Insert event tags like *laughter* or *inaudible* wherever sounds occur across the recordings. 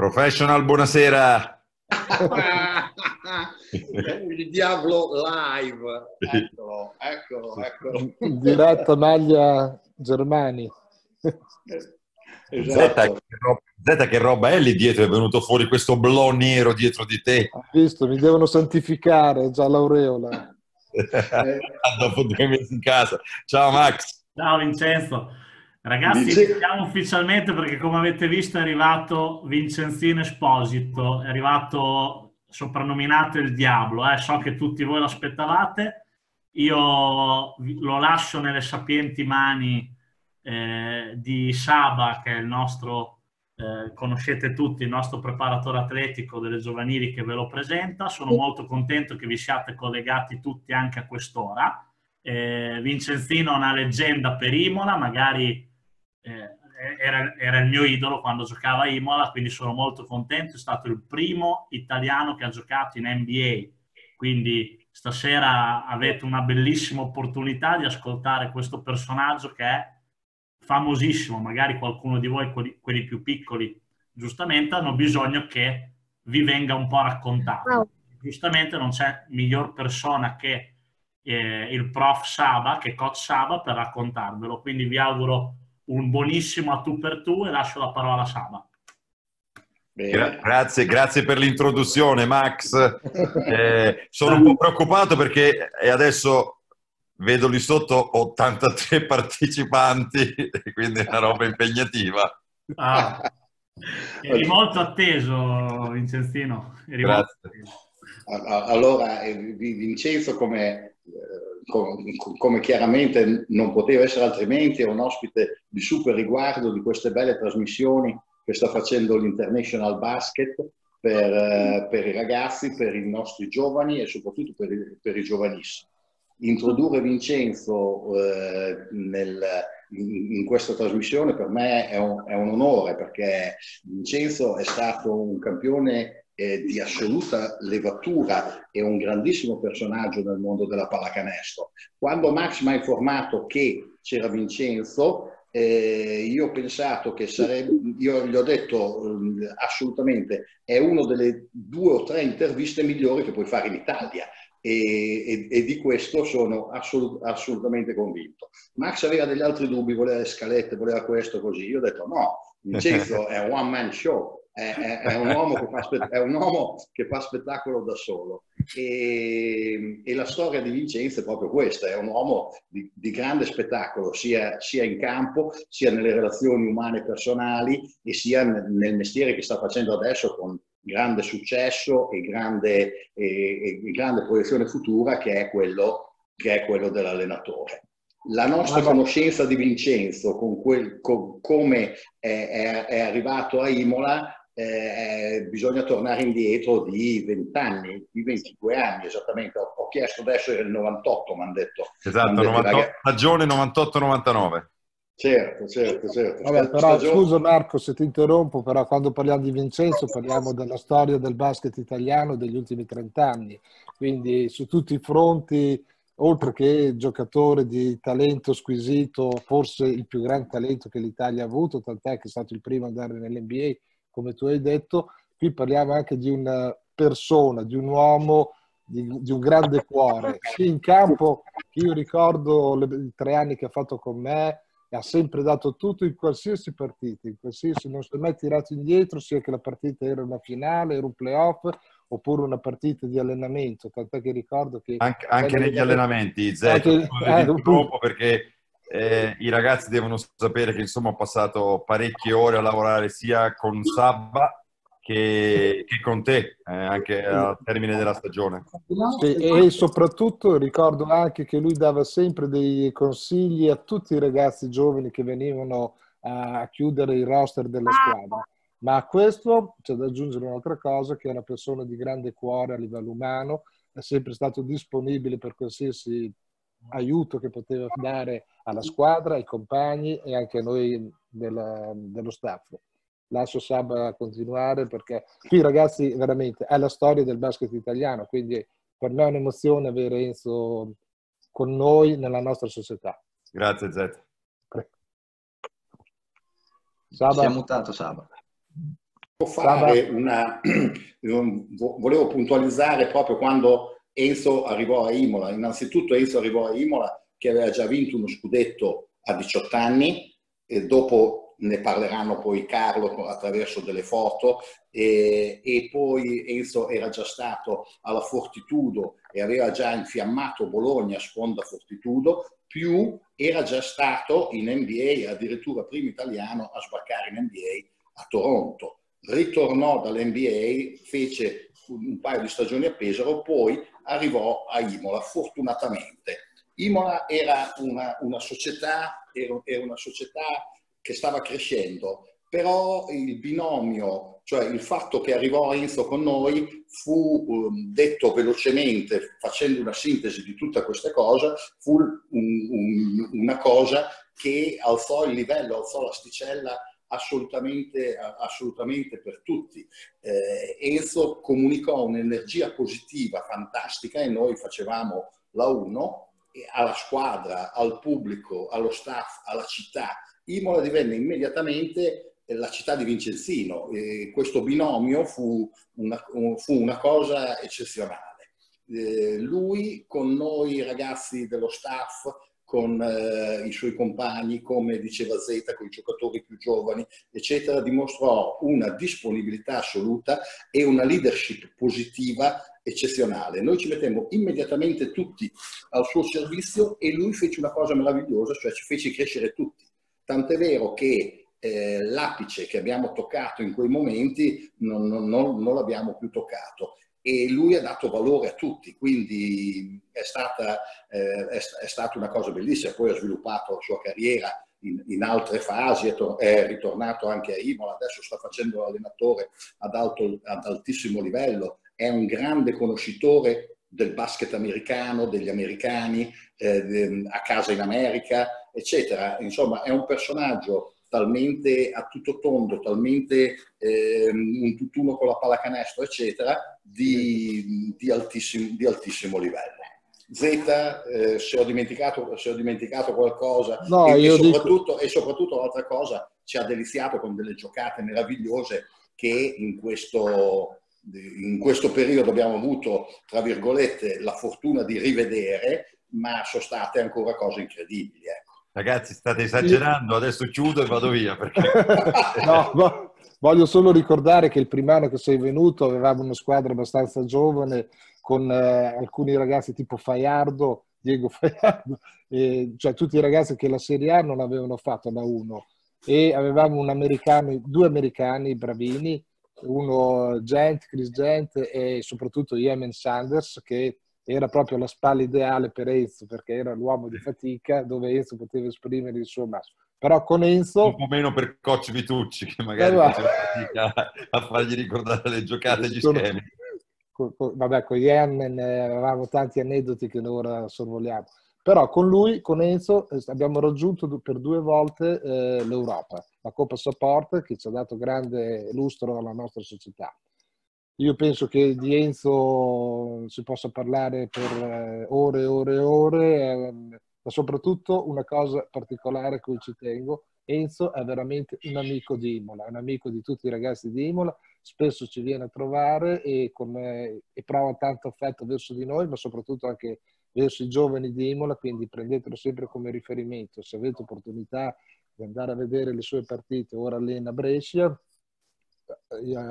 Professional, buonasera. *laughs* Il diavolo live. Eccolo, eccolo, eccolo. Diretta maglia Germani. *laughs* Esatto. Zeta, che roba, Zeta, che roba è lì dietro? È venuto fuori questo blu nero dietro di te. Ho visto, mi devono santificare già l'aureola. *laughs* Dopo due mesi in casa. Ciao Max. Ciao Vincenzo. Ragazzi, Dice... iniziamo ufficialmente perché come avete visto è arrivato Vincenzino Esposito, è arrivato soprannominato il Diablo, eh? so che tutti voi lo aspettavate, io lo lascio nelle sapienti mani eh, di Saba, che è il nostro, eh, conoscete tutti, il nostro preparatore atletico delle giovanili che ve lo presenta, sono molto contento che vi siate collegati tutti anche a quest'ora. Eh, Vincenzino è una leggenda per Imola, magari eh, era, era, il mio idolo quando giocava a Imola, quindi sono molto contento. È stato il primo italiano che ha giocato in NBA, quindi stasera avete una bellissima opportunità di ascoltare questo personaggio che è famosissimo. Magari qualcuno di voi, quelli, quelli più piccoli, giustamente hanno bisogno che vi venga un po' raccontato. Giustamente non c'è miglior persona che eh, il prof Saba, che coach Saba, per raccontarvelo. Quindi vi auguro un buonissimo a tu per tu e lascio la parola a Saba. Gra- grazie, grazie per l'introduzione Max. Eh, sono un po' preoccupato perché adesso vedo lì sotto 83 *laughs* partecipanti, *laughs* quindi è una roba impegnativa. Ah, *laughs* eri molto atteso Vincenzino. Eri grazie. Allora, eh, Vincenzo come eh, come chiaramente non poteva essere altrimenti, è un ospite di super riguardo di queste belle trasmissioni che sta facendo l'International Basket per, eh, per i ragazzi, per i nostri giovani e soprattutto per i, per i giovanissimi. Introdurre Vincenzo eh, nel, in, in, questa trasmissione per me è un, è un onore perché Vincenzo è stato un campione eh, di assoluta levatura e un grandissimo personaggio nel mondo della pallacanestro. Quando Max mi ha informato che c'era Vincenzo, eh, io ho pensato che sarebbe, io gli ho detto eh, assolutamente, è una delle due o tre interviste migliori che puoi fare in Italia. E, e, e di questo sono assolut, assolutamente convinto. Max aveva degli altri dubbi, voleva le scalette, voleva questo, così. Io ho detto no, Vincenzo è un one man show, è, è, è, un uomo che fa, è un uomo che fa spettacolo da solo. E, e, la storia di Vincenzo è proprio questa, è un uomo di, di grande spettacolo, sia, sia, in campo, sia nelle relazioni umane personali, e sia nel, nel mestiere che sta facendo adesso con grande successo e grande, e, e grande proiezione futura, che è quello, che è quello dell'allenatore la nostra conoscenza di Vincenzo, con quel, con, come è, è, è, arrivato a Imola, eh, bisogna tornare indietro di 20 anni, di 22 anni esattamente. Ho, ho chiesto adesso era il 98, mi hanno detto. Esatto, 98, stagione 98-99. Certo, certo, certo. Vabbè, però stagione... scusa Marco se ti interrompo, però quando parliamo di Vincenzo parliamo della storia del basket italiano degli ultimi 30 anni, quindi su tutti i fronti, oltre che giocatore di talento squisito, forse il più grande talento che l'Italia ha avuto, tant'è che è stato il primo ad andare nell'NBA, come tu hai detto, qui parliamo anche di una persona, di un uomo di, di un grande cuore. Sì, in campo, io ricordo le, i tre anni che ha fatto con me, ha sempre dato tutto in qualsiasi partita, in qualsiasi, non si è mai tirato indietro, sia che la partita era una finale, era un playoff, oppure una partita di allenamento, tant'è che ricordo che... Anche, anche negli allenamenti, Zé, eh, troppo perché eh, i ragazzi devono sapere che insomma ho passato parecchie ore a lavorare sia con Sabba che, che con te, eh, anche al termine della stagione. Sì, e soprattutto ricordo anche che lui dava sempre dei consigli a tutti i ragazzi giovani che venivano a chiudere il roster della squadra. Ma a questo c'è da aggiungere un'altra cosa, che è una persona di grande cuore a livello umano, è sempre stato disponibile per qualsiasi aiuto che poteva dare alla squadra, ai compagni e anche a noi della, dello staff. Lascio Saba continuare perché qui ragazzi veramente è la storia del basket italiano, quindi per me è un'emozione avere Enzo con noi nella nostra società. Grazie Zet. Saba. Si è mutato Saba. fare una... *clears throat* volevo puntualizzare proprio quando Enzo arrivò a Imola. Innanzitutto Enzo arrivò a Imola che aveva già vinto uno scudetto a 18 anni e dopo ne parleranno poi Carlo attraverso delle foto e, e, poi Enzo era già stato alla Fortitudo e aveva già infiammato Bologna sponda Fortitudo più era già stato in NBA addirittura primo italiano a sbarcare in NBA a Toronto ritornò dall'NBA, fece un paio di stagioni a Pesaro, poi arrivò a Imola, fortunatamente. Imola era una, una, società, era, era una società che stava crescendo, però il binomio, cioè il fatto che arrivò Enzo con noi fu um, detto velocemente, facendo una sintesi di tutta questa cosa, fu un, un, una cosa che alzò il livello, alzò l'asticella assolutamente, assolutamente per tutti. Eh, Enzo comunicò un'energia positiva fantastica e noi facevamo la 1 alla squadra, al pubblico, allo staff, alla città. Imola divenne immediatamente la città di Vincenzino. E questo binomio fu una, fu una cosa eccezionale. Eh, lui con noi ragazzi dello staff con eh, i suoi compagni, come diceva Zeta, con i giocatori più giovani, eccetera, dimostrò una disponibilità assoluta e una leadership positiva eccezionale. Noi ci mettemmo immediatamente tutti al suo servizio e lui fece una cosa meravigliosa, cioè ci fece crescere tutti. Tant'è vero che eh, l'apice che abbiamo toccato in quei momenti non, non, non, non l'abbiamo più toccato e lui ha dato valore a tutti, quindi è stata, eh, è, è stata una cosa bellissima, poi ha sviluppato la sua carriera in, in altre fasi, è, to- è, ritornato anche a Imola, adesso sta facendo l'allenatore ad, alto, ad altissimo livello, è un grande conoscitore del basket americano, degli americani, eh, a casa in America, eccetera. Insomma, è un personaggio talmente a tutto tondo, talmente eh, un tutt'uno con la pallacanestro, eccetera, di, di, altissimo, di altissimo, livello. Z, eh, se, ho dimenticato, se ho dimenticato qualcosa, no, e, e, soprattutto, dico... e soprattutto l'altra cosa, ci ha deliziato con delle giocate meravigliose che in questo, in questo periodo abbiamo avuto, tra virgolette, la fortuna di rivedere, ma sono state ancora cose incredibili. Ecco. Ragazzi, state esagerando, adesso chiudo e vado via. Perché... *laughs* no, voglio solo ricordare che il primo anno che sei venuto avevamo una squadra abbastanza giovane con eh, alcuni ragazzi tipo Faiardo, Diego Faiardo, *laughs* e, cioè tutti i ragazzi che la Serie A non avevano fatto da uno. E avevamo un americano, due americani bravini, uno Gent, Chris Gent e soprattutto Yemen Sanders che era proprio la spalla ideale per Enzo perché era l'uomo di fatica dove Enzo poteva esprimere il suo massimo. Però con Enzo... Un po' meno per Coach Vitucci che magari eh, faceva fatica a fargli ricordare le giocate e gli sono... schemi. Vabbè, con Yemen avevamo tanti aneddoti che ora sorvoliamo. Però con lui, con Enzo, abbiamo raggiunto per due volte eh, l'Europa, la Coppa Support che ci ha dato grande lustro alla nostra società. Io penso che di Enzo si possa parlare per eh, ore e ore e ore, ehm, ma soprattutto una cosa particolare a cui ci tengo, Enzo è veramente un amico di Imola, un amico di tutti i ragazzi di Imola, spesso ci viene a trovare e, con, e prova tanto affetto verso di noi, ma soprattutto anche verso i giovani di Imola, quindi prendetelo sempre come riferimento. Se avete opportunità di andare a vedere le sue partite, ora allena Brescia,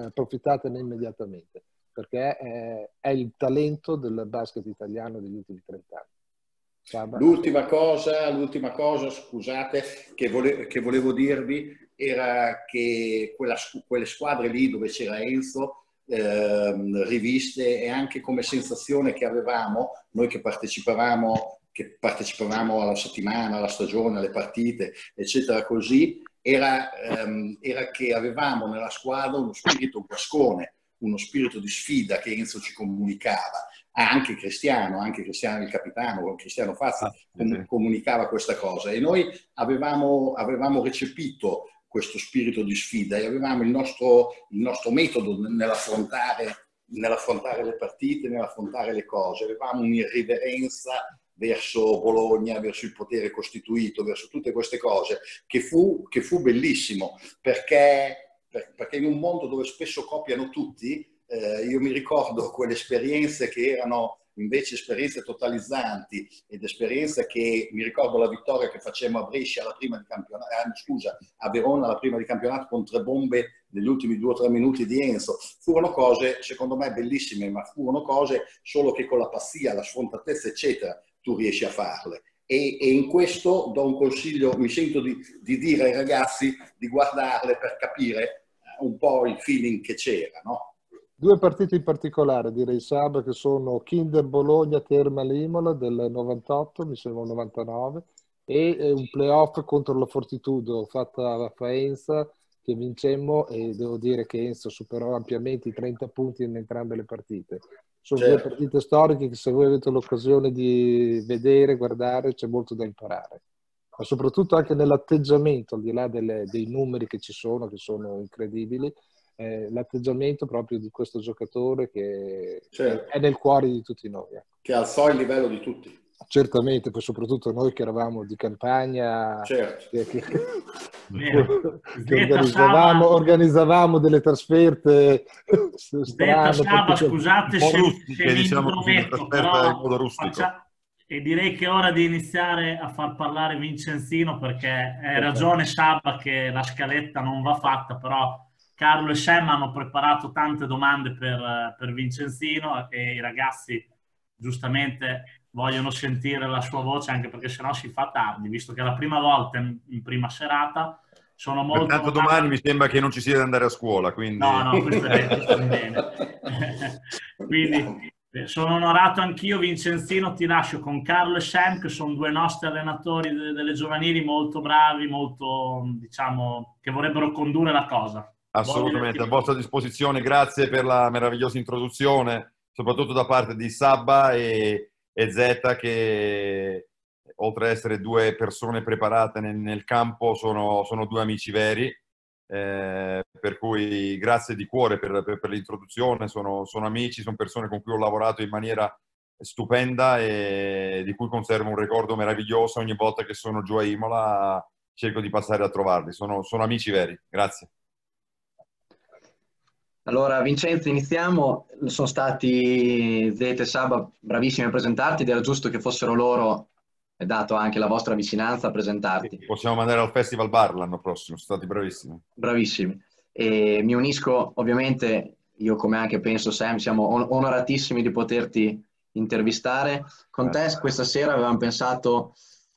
approfittatene immediatamente, perché è, è, il talento del basket italiano degli ultimi 30 anni. L'ultima cosa, l'ultima cosa, scusate, che, vole, che, volevo dirvi era che quella, quelle squadre lì dove c'era Enzo, eh, riviste e anche come sensazione che avevamo, noi che partecipavamo, che partecipavamo alla settimana, alla stagione, alle partite, eccetera, così, era, ehm, era che avevamo nella squadra uno spirito guascone, uno spirito di sfida che Enzo ci comunicava. Anche Cristiano, anche Cristiano il capitano, Cristiano Fazzi ah, com- comunicava questa cosa e noi avevamo, avevamo recepito questo spirito di sfida e avevamo il nostro, il nostro metodo nell'affrontare, nell'affrontare le partite, nell'affrontare le cose. Avevamo un'irriverenza verso Bologna, verso il potere costituito, verso tutte queste cose, che fu, che fu bellissimo, perché perché in un mondo dove spesso copiano tutti, eh, io mi ricordo quelle esperienze che erano invece esperienze totalizzanti ed esperienze che mi ricordo la vittoria che facemmo a Brescia alla prima di campionato, eh, scusa, a Verona alla prima di campionato con tre bombe negli ultimi due o tre minuti di Enzo. Furono cose, secondo me, bellissime, ma furono cose solo che con la pazzia, la sfrontatezza, eccetera, tu riesci a farle. E, e in questo do un consiglio, mi sento di, di dire ai ragazzi di guardarle per capire eh, un po' il feeling che c'era, no? Due partite in particolare, direi Sab, che sono Kinder Bologna, Terma Limola del 98, mi sembra 99, e un playoff contro la Fortitudo fatta a Faenza che vincemmo e devo dire che Enzo superò ampiamente i 30 punti in entrambe le partite. Sono certo. due partite storiche che se voi avete l'occasione di vedere, guardare, c'è molto da imparare. Ma soprattutto anche nell'atteggiamento, al di là delle, dei numeri che ci sono, che sono incredibili, eh, l'atteggiamento proprio di questo giocatore che certo. è nel cuore di tutti noi. Ecco. Che alzò il livello di tutti. Certamente, poi soprattutto noi che eravamo di campagna, certo. che, che, che *laughs* organizzavamo, organizzavamo, delle trasferte strane. Saba, scusate se, se mi diciamo intrometto, però faccia, e direi che è ora di iniziare a far parlare Vincenzino perché hai ragione Saba che la scaletta non va fatta, però Carlo e Shem hanno preparato tante domande per, per Vincenzino e i ragazzi giustamente vogliono sentire la sua voce anche perché sennò si fa tardi, visto che è la prima volta in, prima serata. Sono molto Tanto domani mi sembra che non ci sia da andare a scuola, quindi... No, no, questo è, *laughs* questo è bene. *laughs* quindi eh, sono onorato anch'io, Vincenzino, ti lascio con Carlo e Sam, che sono due nostri allenatori delle giovanili molto bravi, molto, diciamo, che vorrebbero condurre la cosa. Assolutamente, a vostra disposizione, grazie per la meravigliosa introduzione, soprattutto da parte di Sabba e, e Zeta che oltre ad essere due persone preparate nel, nel campo sono, sono, due amici veri, eh, per cui grazie di cuore per, per, per l'introduzione, sono, sono, amici, sono persone con cui ho lavorato in maniera stupenda e di cui conservo un ricordo meraviglioso. Ogni volta che sono giù a Imola cerco di passare a trovarli, sono, sono amici veri, grazie. Allora, Vincenzo, iniziamo. Sono stati Zete e Saba bravissimi a presentarti ed era giusto che fossero loro, dato anche la vostra vicinanza, a presentarti. Possiamo mandare al Festival Bar l'anno prossimo, sono stati bravissimi. Bravissimi. E mi unisco, ovviamente, io come anche penso Sam, siamo onoratissimi di poterti intervistare. Con te questa sera avevamo pensato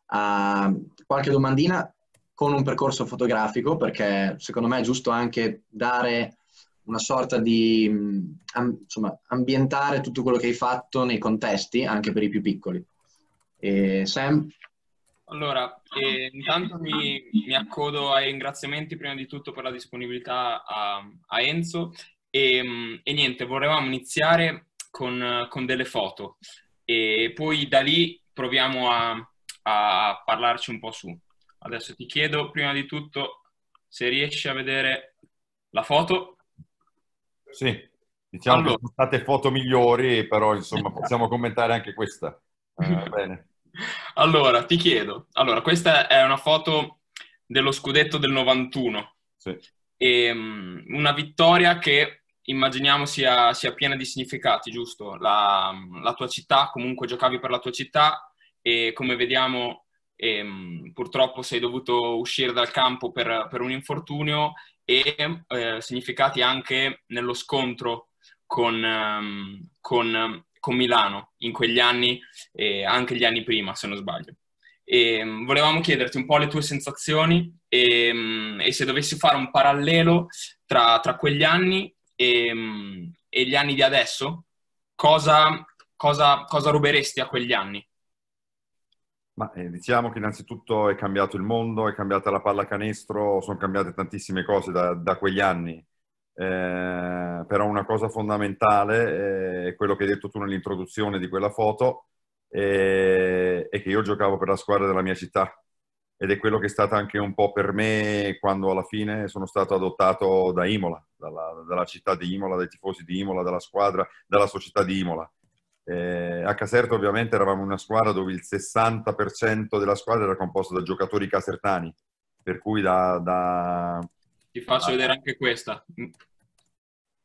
a qualche domandina con un percorso fotografico, perché secondo me è giusto anche dare una sorta di um, insomma, ambientare tutto quello che hai fatto nei contesti, anche per i più piccoli. E Sam? Allora, eh, intanto mi, mi, accodo ai ringraziamenti prima di tutto per la disponibilità a, a Enzo e, e, niente, volevamo iniziare con, con, delle foto e poi da lì proviamo a, a parlarci un po' su. Adesso ti chiedo prima di tutto se riesci a vedere la foto. Sì, diciamo allora. che sono state foto migliori, però insomma *laughs* possiamo commentare anche questa. Eh, bene. Allora, ti chiedo, allora, questa è una foto dello scudetto del 91. Sì. E, um, una vittoria che immaginiamo sia, sia piena di significati, giusto? La, la, tua città, comunque giocavi per la tua città e come vediamo ehm, purtroppo sei dovuto uscire dal campo per, per un infortunio e eh, significati anche nello scontro con, um, con, con, Milano in quegli anni e anche gli anni prima, se non sbaglio. E, um, volevamo chiederti un po' le tue sensazioni e, um, e se dovessi fare un parallelo tra, tra quegli anni e, e, gli anni di adesso, cosa, cosa, cosa ruberesti a quegli anni? Ma eh, diciamo che innanzitutto è cambiato il mondo, è cambiata la pallacanestro, sono cambiate tantissime cose da, da quegli anni. Eh, però una cosa fondamentale eh, è quello che hai detto tu nell'introduzione di quella foto, eh, è che io giocavo per la squadra della mia città ed è quello che è stato anche un po' per me quando alla fine sono stato adottato da Imola, dalla, dalla città di Imola, dai tifosi di Imola, dalla squadra, dalla società di Imola. Eh, a Caserta ovviamente eravamo una squadra dove il 60% della squadra era composta da giocatori casertani, per cui da, da, Ti faccio ah. vedere anche questa.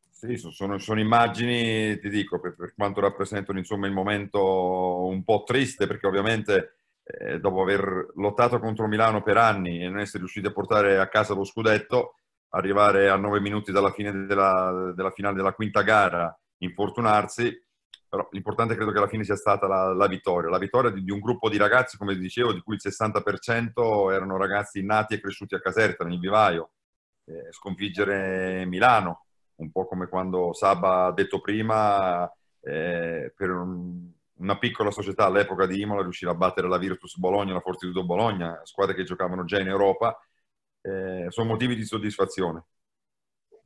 Sì, sono, sono, immagini, ti dico, per, per, quanto rappresentano insomma il momento un po' triste, perché ovviamente eh, dopo aver lottato contro Milano per anni e non essere riusciti a portare a casa lo scudetto, arrivare a nove minuti dalla fine della, della finale della quinta gara, infortunarsi, però l'importante credo che alla fine sia stata la, la vittoria. La vittoria di, di, un gruppo di ragazzi, come dicevo, di cui il 60% erano ragazzi nati e cresciuti a Caserta, nel vivaio, eh, sconfiggere Milano un po' come quando Saba ha detto prima, eh, per un, una piccola società all'epoca di Imola riuscire a battere la Virtus Bologna, la Fortitudo Bologna, squadre che giocavano già in Europa, eh, sono motivi di soddisfazione.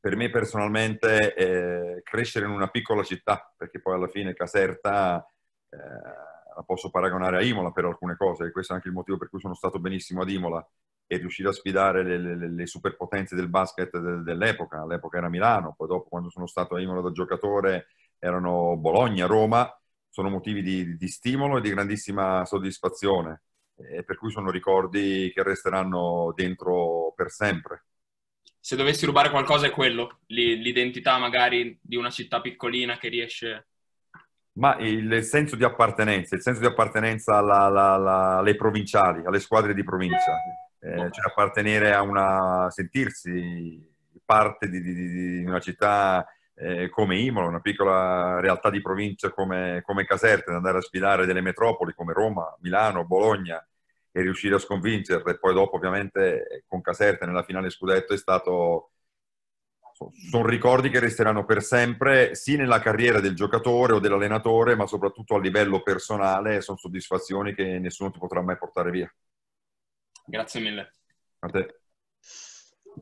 Per me personalmente eh, crescere in una piccola città, perché poi alla fine Caserta eh, la posso paragonare a Imola per alcune cose, e questo è anche il motivo per cui sono stato benissimo ad Imola e riuscire a sfidare le, le, le superpotenze del basket de, dell'epoca. All'epoca era Milano, poi dopo quando sono stato a Imola da giocatore erano Bologna, Roma, sono motivi di, di stimolo e di grandissima soddisfazione, e per cui sono ricordi che resteranno dentro per sempre. Se dovessi rubare qualcosa è quello, l'identità magari di una città piccolina che riesce... Ma il senso di appartenenza, il senso di appartenenza alla, alla, alla, alle provinciali, alle squadre di provincia eh, cioè appartenere a una, sentirsi parte di, di, di una città eh, come Imola, una piccola realtà di provincia come, come Caserta, andare a sfidare delle metropoli come Roma, Milano, Bologna e riuscire a sconvincerle. Poi dopo ovviamente con Caserta nella finale scudetto è stato... Sono ricordi che resteranno per sempre, sì nella carriera del giocatore o dell'allenatore, ma soprattutto a livello personale, sono soddisfazioni che nessuno ti potrà mai portare via. Grazie mille. A te.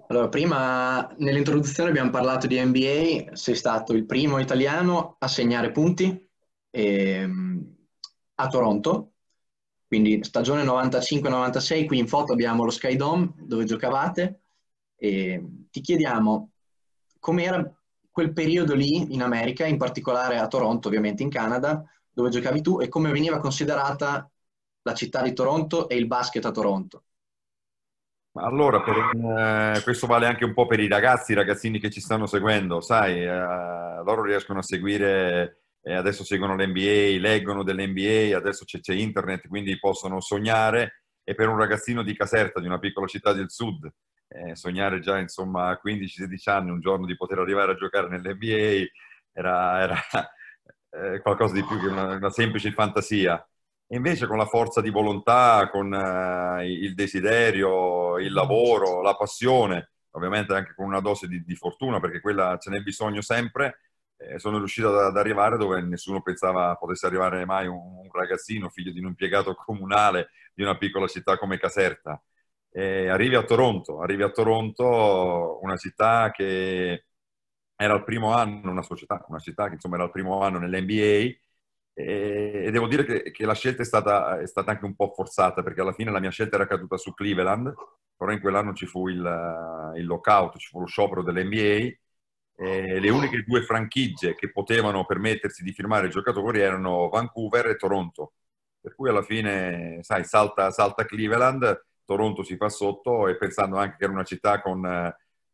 Allora, prima nell'introduzione abbiamo parlato di NBA, sei stato il primo italiano a segnare punti ehm, a Toronto, quindi stagione 95-96, qui in foto abbiamo lo Sky Dome dove giocavate e ti chiediamo com'era quel periodo lì in America, in particolare a Toronto, ovviamente in Canada, dove giocavi tu e come veniva considerata la città di Toronto e il basket a Toronto. Allora, per, eh, questo vale anche un po' per i ragazzi, i ragazzini che ci stanno seguendo, sai, eh, loro riescono a seguire, eh, adesso seguono l'NBA, leggono dell'NBA, adesso c'è, c'è, internet, quindi possono sognare e per un ragazzino di Caserta, di una piccola città del sud, eh, sognare già insomma a 15-16 anni un giorno di poter arrivare a giocare nell'NBA era, era eh, qualcosa di più che una, una semplice fantasia. E invece con la forza di volontà, con uh, il desiderio, il lavoro, la passione, ovviamente anche con una dose di, di fortuna, perché quella ce n'è bisogno sempre, eh, sono riuscito ad, arrivare dove nessuno pensava potesse arrivare mai un, un, ragazzino, figlio di un impiegato *laughs* comunale di una piccola città come Caserta. E arrivi a Toronto, arrivi a Toronto, una città che era il primo anno, una società, una città che insomma era il primo anno nell'NBA, e devo dire che, che la scelta è stata, è stata, anche un po' forzata perché alla fine la mia scelta era caduta su Cleveland, però in quell'anno ci fu il, il lockout, ci fu lo sciopero dell'NBA e le uniche due franchigie che potevano permettersi di firmare i giocatori erano Vancouver e Toronto. Per cui alla fine, sai, salta, salta Cleveland, Toronto si fa sotto e pensando anche che era una città con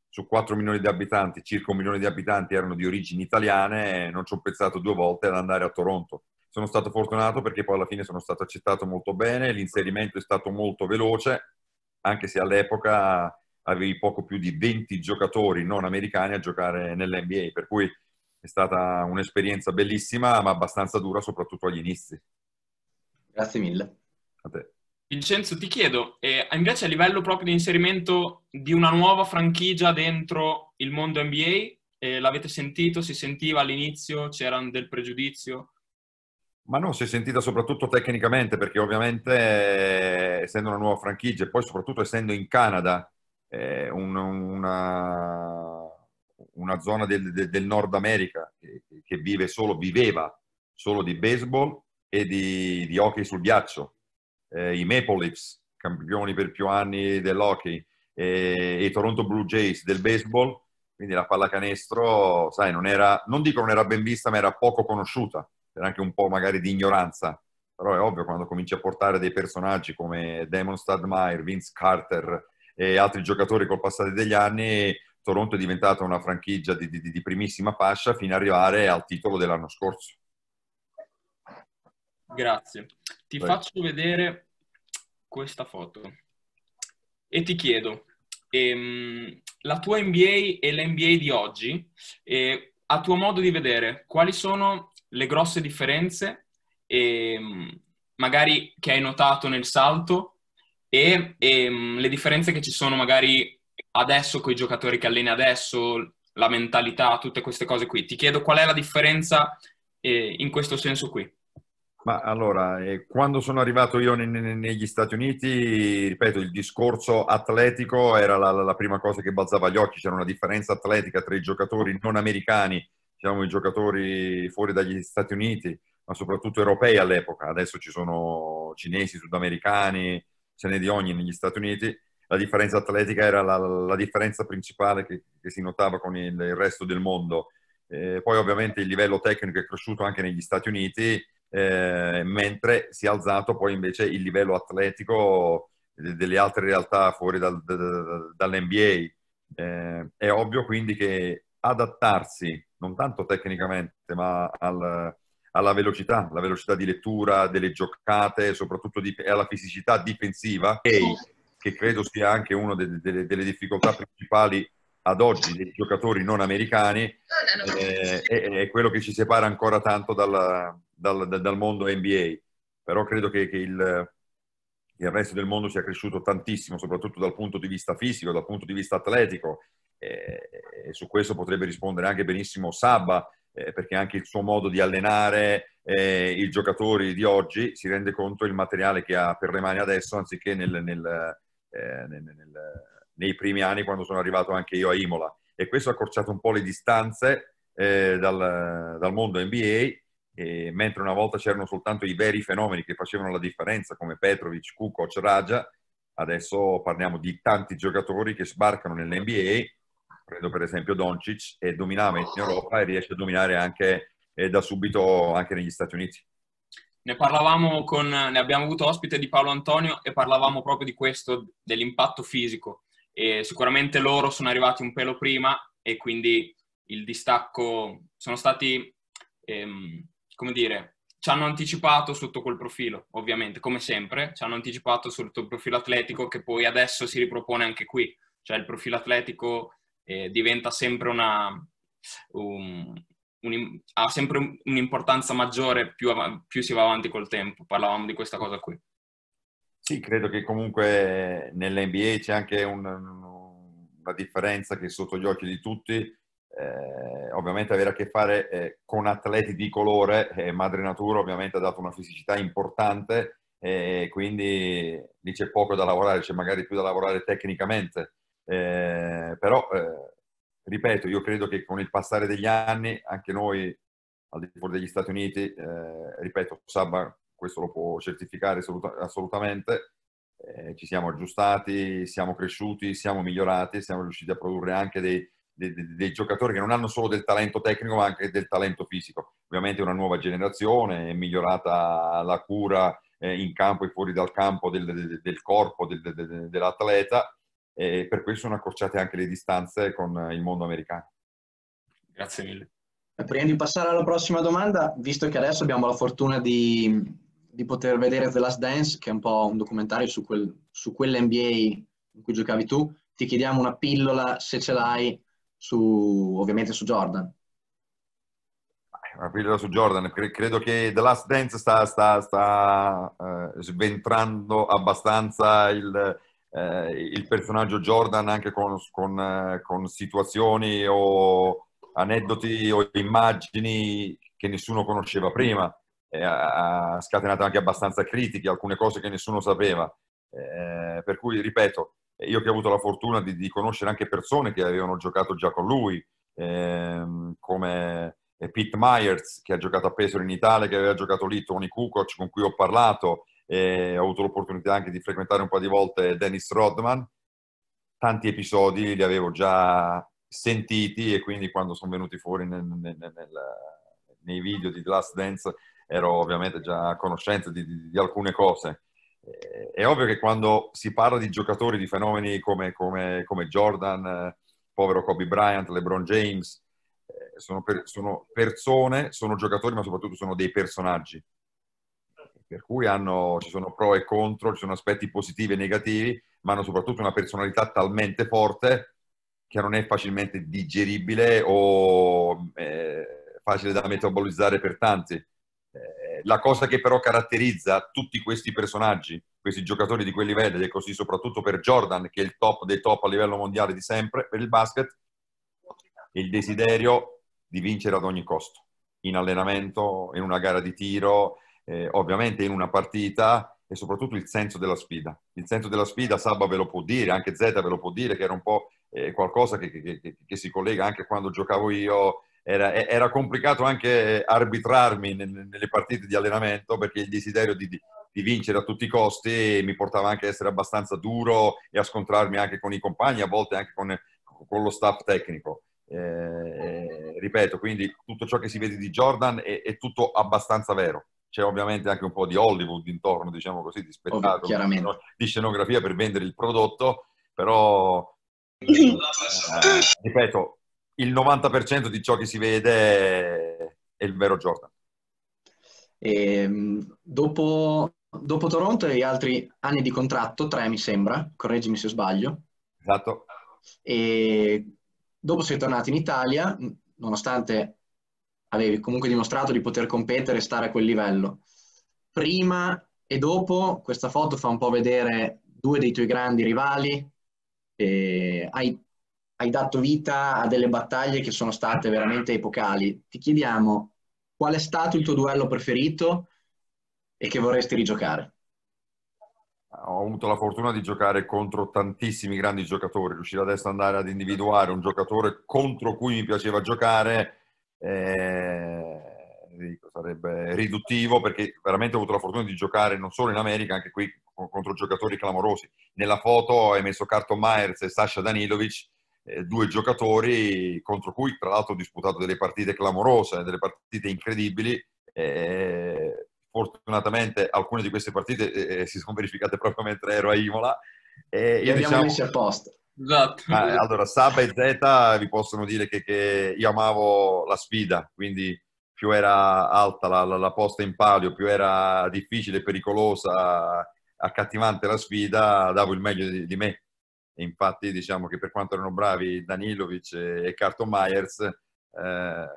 su 4 milioni di abitanti, circa un milione di abitanti erano di origini italiane, non ci ho pensato due volte ad andare a Toronto sono stato fortunato perché poi alla fine sono stato accettato molto bene, l'inserimento è stato molto veloce, anche se all'epoca avevi poco più di 20 giocatori non americani a giocare nell'NBA, per cui è stata un'esperienza bellissima, ma abbastanza dura, soprattutto agli inizi. Grazie mille. A te. Vincenzo, ti chiedo, eh, invece a livello proprio di inserimento di una nuova franchigia dentro il mondo NBA, eh, l'avete sentito? Si sentiva all'inizio? C'era del pregiudizio? Ma no, si è sentita soprattutto tecnicamente perché ovviamente eh, essendo una nuova franchigia e poi soprattutto essendo in Canada, eh, un, una, una, zona del, del, Nord America che, che, vive solo, viveva solo di baseball e di, di hockey sul ghiaccio. Eh, I Maple Leafs, campioni per più anni dell'hockey, e i Toronto Blue Jays del baseball, quindi la pallacanestro, sai, non era, non dico non era ben vista, ma era poco conosciuta era anche un po' magari di ignoranza, però è ovvio quando cominci a portare dei personaggi come Damon Stadmeyer, Vince Carter, e altri giocatori col passare degli anni, Toronto è diventata una franchigia di, di, di primissima fascia fino ad arrivare al titolo dell'anno scorso. Grazie. Ti Vai. faccio vedere questa foto e ti chiedo, ehm, la tua NBA e l'NBA di oggi, eh, a tuo modo di vedere, quali sono le grosse differenze, eh, magari che hai notato nel salto, e, e ehm, le differenze che ci sono magari adesso con i giocatori che alleni adesso, la mentalità, tutte queste cose qui. Ti chiedo qual è la differenza eh, in questo senso qui. Ma allora, eh, quando sono arrivato io ne, ne, negli Stati Uniti, ripeto, il discorso atletico era la, la, prima cosa che balzava agli occhi, c'era una differenza atletica tra i giocatori non americani, diciamo i giocatori fuori dagli Stati Uniti, ma soprattutto europei all'epoca, adesso ci sono cinesi, sudamericani, ce n'è di ogni negli Stati Uniti, la differenza atletica era la, la differenza principale che, che, si notava con il, il resto del mondo. Eh, poi ovviamente il livello tecnico è cresciuto anche negli Stati Uniti, eh, mentre si è alzato poi invece il livello atletico delle altre realtà fuori dal, da, dall'NBA. Eh, è ovvio quindi che adattarsi, non tanto tecnicamente, ma al, alla velocità, la velocità di lettura delle giocate, soprattutto di, alla fisicità difensiva, che credo sia anche una delle, delle, delle difficoltà principali ad oggi dei giocatori non americani, eh, è, è, quello che ci separa ancora tanto dalla, dal, dal, mondo NBA. Però credo che, che il, il, resto del mondo sia cresciuto tantissimo, soprattutto dal punto di vista fisico, dal punto di vista atletico. Eh, e su questo potrebbe rispondere anche benissimo Sabba, eh, perché anche il suo modo di allenare eh, i giocatori di oggi si rende conto del materiale che ha per le mani adesso, anziché nel, nel, eh, nel, nei primi anni quando sono arrivato anche io a Imola. E questo ha accorciato un po' le distanze eh, dal, dal mondo NBA mentre una volta c'erano soltanto i veri fenomeni che facevano la differenza, come Petrovic, Kukoc, Raja, adesso parliamo di tanti giocatori che sbarcano nell'NBA, prendo per esempio Doncic, e dominava in Europa e riesce a dominare anche eh, da subito anche negli Stati Uniti. Ne parlavamo con, ne abbiamo avuto ospite di Paolo Antonio e parlavamo proprio di questo, dell'impatto fisico. E sicuramente loro sono arrivati un pelo prima e quindi il distacco sono stati ehm, come dire, ci hanno anticipato sotto quel profilo, ovviamente, come sempre, ci hanno anticipato sotto il profilo atletico che poi adesso si ripropone anche qui, cioè il profilo atletico eh, diventa sempre una... Un, un, ha sempre un'importanza maggiore più, più si va avanti col tempo, parlavamo di questa cosa qui. Sì, credo che comunque nell'NBA c'è anche un, una differenza che è sotto gli occhi di tutti, eh, ovviamente avere a che fare eh, con atleti di colore, eh, Madre Natura ovviamente ha dato una fisicità importante e quindi lì c'è poco da lavorare, c'è magari più da lavorare tecnicamente, eh, però eh, ripeto, io credo che con il passare degli anni, anche noi al di fuori degli Stati Uniti, eh, ripeto, Sabba questo lo può certificare assolutamente, ci siamo aggiustati, siamo cresciuti, siamo migliorati, siamo riusciti a produrre anche dei, dei, dei, giocatori che non hanno solo del talento tecnico ma anche del talento fisico. Ovviamente una nuova generazione, è migliorata la cura eh, in campo e fuori dal campo del, del, del corpo del, dell'atleta e per questo sono accorciate anche le distanze con il mondo americano. Grazie mille. Prima di passare alla prossima domanda, visto che adesso abbiamo la fortuna di, di poter vedere The Last Dance, che è un po' un documentario su, quel, su quell'NBA in cui giocavi tu, ti chiediamo una pillola, se ce l'hai, su, ovviamente su Jordan. Una pillola su Jordan, credo che The Last Dance sta, sta, sta uh, sventrando abbastanza il, uh, il, personaggio Jordan anche con, con, uh, con situazioni o aneddoti o immagini che nessuno conosceva prima. ha scatenato anche abbastanza critiche, alcune cose che nessuno sapeva. Eh, per cui, ripeto, io che ho avuto la fortuna di, di, conoscere anche persone che avevano giocato già con lui, ehm, come Pete Myers che ha giocato a Pesaro in Italia, che aveva giocato lì, Tony Kukoc con cui ho parlato, ho avuto l'opportunità anche di frequentare un po' di volte Dennis Rodman. Tanti episodi li avevo già sentiti e quindi quando sono venuti fuori nel, nel, nel, nei video di The Last Dance ero ovviamente già a conoscenza di, di, di alcune cose. Eh, è ovvio che quando si parla di giocatori, di fenomeni come, come, come Jordan, eh, povero Kobe Bryant, LeBron James, eh, sono, per, sono, persone, sono giocatori, ma soprattutto sono dei personaggi. Per cui hanno, ci sono pro e contro, ci sono aspetti positivi e negativi, ma hanno soprattutto una personalità talmente forte che non è facilmente digeribile o eh, facile da metabolizzare per tanti. Eh, la cosa che però caratterizza tutti questi personaggi, questi giocatori di quel livello, ed è così soprattutto per Jordan, che è il top dei top a livello mondiale di sempre per il basket, è il desiderio di vincere ad ogni costo, in allenamento, in una gara di tiro, eh, ovviamente in una partita e soprattutto il senso della sfida. Il senso della sfida, Sabba ve lo può dire, anche Zeta ve lo può dire, che era un po' eh, qualcosa che, che, che, che, si collega anche quando giocavo io. Era, era complicato anche arbitrarmi nelle partite di allenamento perché il desiderio di, di vincere a tutti i costi mi portava anche a essere abbastanza duro e a scontrarmi anche con i compagni, a volte anche con, con lo staff tecnico. Eh, ripeto, quindi tutto ciò che si vede di Jordan è, è tutto abbastanza vero c'è ovviamente anche un po' di Hollywood intorno, diciamo così, di spettacolo, Ovvio, di scenografia per vendere il prodotto, però, *clears throat* eh, ripeto, il 90% di ciò che si vede è il vero Jordan. E, ehm, dopo, dopo Toronto e gli altri anni di contratto, tre mi sembra, correggimi se sbaglio. Esatto. E dopo sei tornato in Italia, nonostante avevi comunque dimostrato di poter competere e stare a quel livello. Prima e dopo, questa foto fa un po' vedere due dei tuoi grandi rivali, hai, hai dato vita a delle battaglie che sono state veramente epocali. Ti chiediamo qual è stato il tuo duello preferito e che vorresti rigiocare? Ho avuto la fortuna di giocare contro tantissimi grandi giocatori, riuscire adesso ad andare ad individuare un giocatore contro cui mi piaceva giocare dico, sarebbe riduttivo perché veramente ho avuto la fortuna di giocare non solo in America, anche qui contro giocatori clamorosi. Nella foto hai messo Carton Myers e Sasha Danilovic, eh, due giocatori contro cui tra l'altro ho disputato delle partite clamorose, delle partite incredibili. Eh, fortunatamente alcune di queste partite eh, eh si sono verificate proprio mentre ero a Imola. E Li abbiamo diciamo, messi a posto. Esatto. Ah, allora, Saba e Zeta vi possono dire che, che, io amavo la sfida, quindi più era alta la, la, la, posta in palio, più era difficile, pericolosa, accattivante la sfida, davo il meglio di, di me. E infatti diciamo che per quanto erano bravi Danilovic e, e Carton Myers, eh,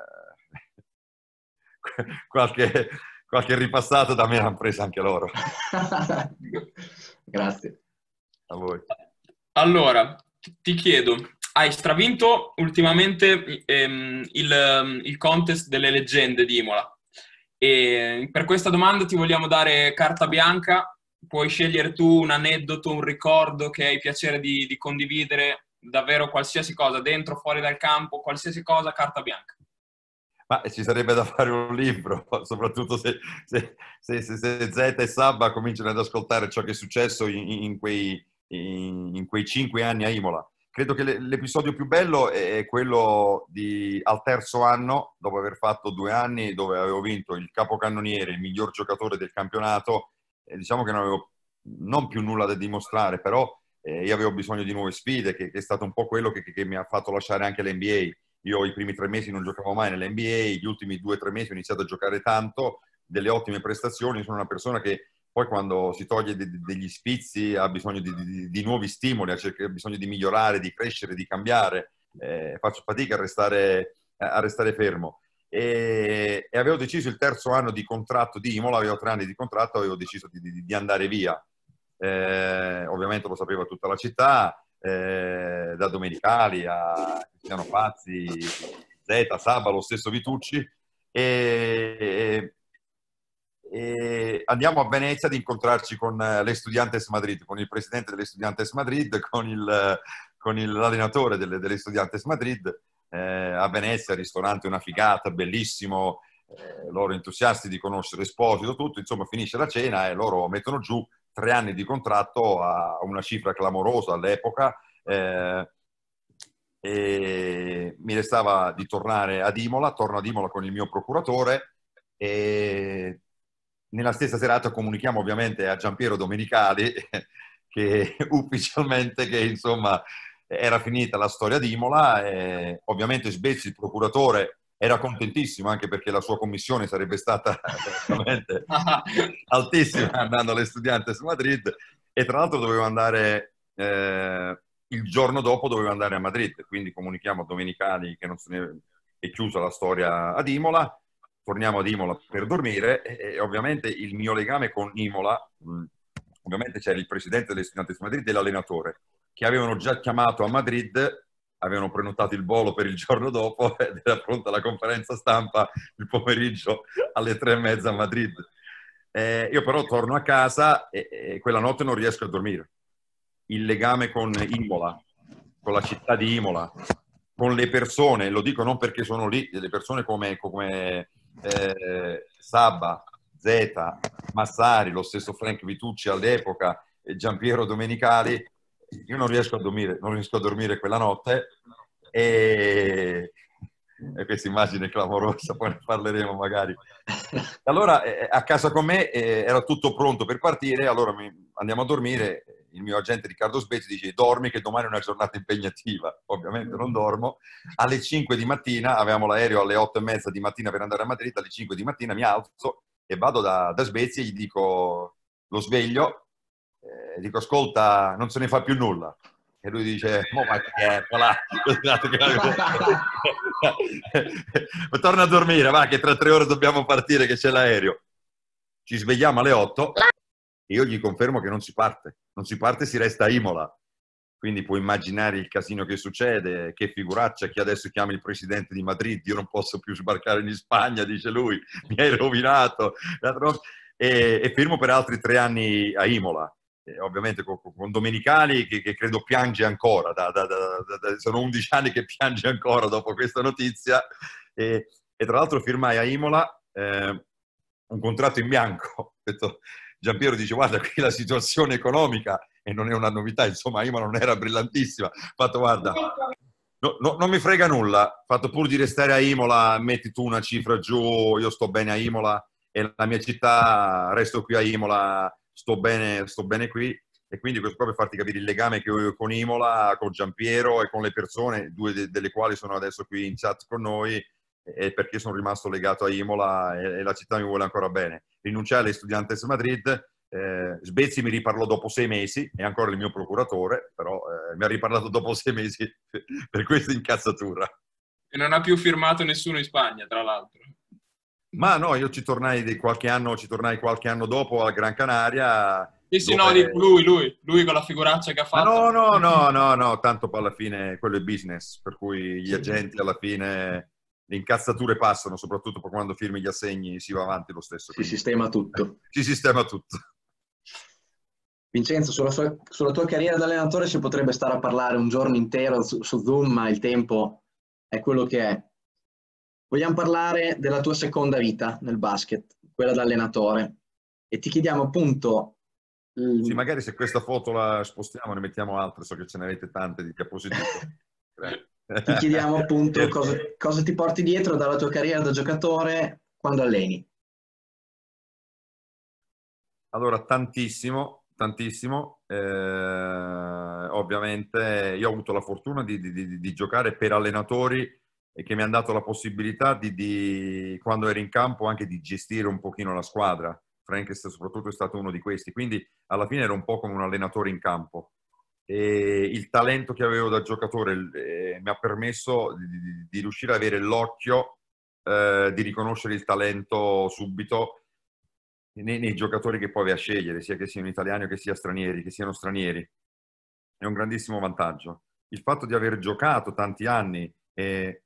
*laughs* qualche, qualche ripassato da me l'hanno presa anche loro. *laughs* Grazie. A voi. Allora, ti chiedo, hai stravinto ultimamente ehm, il, il, contest delle leggende di Imola e per questa domanda ti vogliamo dare carta bianca, puoi scegliere tu un aneddoto, un ricordo che hai piacere di, di condividere, davvero qualsiasi cosa, dentro, fuori dal campo, qualsiasi cosa, carta bianca. Ma ci sarebbe da fare un libro, *laughs* soprattutto se, se, se, se Zeta e Sabba cominciano ad ascoltare ciò che è successo in, in, quei, in, in quei cinque anni a Imola credo che l'episodio più bello è quello di, al terzo anno, dopo aver fatto due anni dove avevo vinto il capocannoniere, il miglior giocatore del campionato, e diciamo che non avevo non più nulla da dimostrare, però eh, io avevo bisogno di nuove sfide, che, che è stato un po' quello che, che, mi ha fatto lasciare anche l'NBA. Io i primi tre mesi non giocavo mai nell'NBA, gli ultimi due o tre mesi ho iniziato a giocare tanto, delle ottime prestazioni, sono una persona che poi quando si toglie de- degli spizi ha bisogno di, di, di nuovi stimoli, ha bisogno di migliorare, di crescere, di cambiare. Eh, faccio fatica a restare, a restare fermo. E, e, avevo deciso il terzo anno di contratto di Imola, avevo tre anni di contratto, avevo deciso di, di, di andare via. Eh, ovviamente lo sapeva tutta la città, eh, da Domenicali a Cristiano Pazzi, Zeta, Saba, lo stesso Vitucci. E andiamo a Venezia ad incontrarci con eh, le Studiantes Madrid, con il presidente delle Studiantes Madrid, *laughs* con, il, con il, l'allenatore delle, delle Studiantes Madrid. Eh, a Venezia, ristorante una figata, bellissimo, eh, loro entusiasti di conoscere Esposito, tutto, insomma finisce la cena e loro mettono giù tre anni di contratto a una cifra clamorosa all'epoca. Eh, e mi restava di tornare ad Imola, torno ad Imola con il mio procuratore e nella stessa serata comunichiamo ovviamente a Giampiero Domenicali *laughs* che *laughs* ufficialmente che insomma era finita la storia di Imola e ovviamente Sbezzi, il procuratore, era contentissimo anche perché la sua commissione sarebbe stata *laughs* veramente altissima andando alle Studiantes Madrid. E tra l'altro doveva andare eh, il giorno dopo doveva andare a Madrid. Quindi comunichiamo a Domenicali che non se ne è chiusa la storia ad Imola torniamo ad Imola per dormire e, ovviamente il mio legame con Imola ovviamente c'era il presidente delle Studiantes Madrid e l'allenatore che avevano già chiamato a Madrid avevano prenotato il volo per il giorno dopo *laughs* ed era pronta la conferenza stampa il pomeriggio alle tre e mezza a Madrid. Eh, io però torno a casa e, e, quella notte non riesco a dormire. Il legame con Imola, con la città di Imola, con le persone, lo dico non perché sono lì, le persone come, come eh, Sabba, Zeta, Massari, lo stesso Frank Vitucci all'epoca, Giampiero Domenicali, io non riesco a dormire, non riesco a dormire quella notte e, e questa immagine clamorosa, poi ne parleremo magari. Allora eh, a casa con me eh, era tutto pronto per partire, allora mi, andiamo a dormire, il mio agente Riccardo Spezzi dice dormi che domani è una giornata impegnativa, *laughs* ovviamente non dormo, alle 5 di mattina, avevamo l'aereo alle 8 e mezza di mattina per andare a Madrid, alle 5 di mattina mi alzo e vado da, da Svezia e gli dico lo sveglio eh, dico ascolta, non se ne fa più nulla. E lui dice, ma che è, là. ma *laughs* torna a dormire, va che tra tre ore dobbiamo partire che c'è l'aereo. Ci svegliamo alle 8 e io gli confermo che non si parte. Non si parte, si resta a Imola. Quindi puoi immaginare il casino che succede, che figuraccia che adesso chiama il presidente di Madrid, io non posso più sbarcare in Spagna, dice lui, mi hai rovinato. E, e firmo per altri tre anni a Imola eh, ovviamente con, con Domenicali che, che, credo piange ancora, da, da, da, sono 11 anni che piange ancora dopo questa notizia e, e tra l'altro firmai a Imola eh, un contratto in bianco. *laughs* Giampiero dice guarda qui la situazione economica e non è una novità, insomma Imola non era brillantissima, fatto guarda No, no, non mi frega nulla, fatto pur di restare a Imola, metti tu una cifra giù, io sto bene a Imola, è la mia città, resto qui a Imola, sto bene, sto bene qui. E quindi questo qua per farti capire il legame che ho con Imola, con Giampiero e con le persone, due de- delle quali sono adesso qui in chat con noi, e perché sono rimasto legato a Imola e, e la città mi vuole ancora bene. Rinunciare alle Studiantes Madrid, eh, Sbezzi mi riparlò dopo sei mesi, è ancora il mio procuratore, però eh, mi ha riparlato dopo sei mesi *laughs* per questa incazzatura. E non ha più firmato nessuno in Spagna, tra l'altro. Ma no, io ci tornai di qualche anno, ci tornai qualche anno dopo a Gran Canaria. Sì, sì, dove... no, lui, lui, lui con la figuraccia che ha fatto. No, no, no, no, no, tanto poi alla fine quello è business, per cui gli agenti alla fine le incazzature passano, soprattutto quando firmi gli assegni si va avanti lo stesso. Si sistema tutto. si sistema tutto. Vincenzo, sulla, sua, sulla, tua carriera da allenatore si potrebbe stare a parlare un giorno intero su, su Zoom, ma il tempo è quello che è. Vogliamo parlare della tua seconda vita nel basket, quella da allenatore. E ti chiediamo appunto... Sì, magari se questa foto la spostiamo ne mettiamo altre, so che ce ne avete tante di diapositive. *laughs* ti chiediamo *laughs* appunto cosa, cosa ti porti dietro dalla tua carriera da giocatore quando alleni. Allora, tantissimo, tantissimo. Eh, ovviamente io ho avuto la fortuna di, di, di, di giocare per allenatori e che mi hanno dato la possibilità di, di, quando ero in campo, anche di gestire un pochino la squadra. Frank soprattutto è stato uno di questi, quindi alla fine ero un po' come un allenatore in campo. E il talento che avevo da giocatore eh, mi ha permesso di, di, riuscire ad avere l'occhio eh, di riconoscere il talento subito nei, nei, giocatori che poi vai a scegliere, sia che siano italiani o che siano stranieri, che siano stranieri. È un grandissimo vantaggio. Il fatto di aver giocato tanti anni e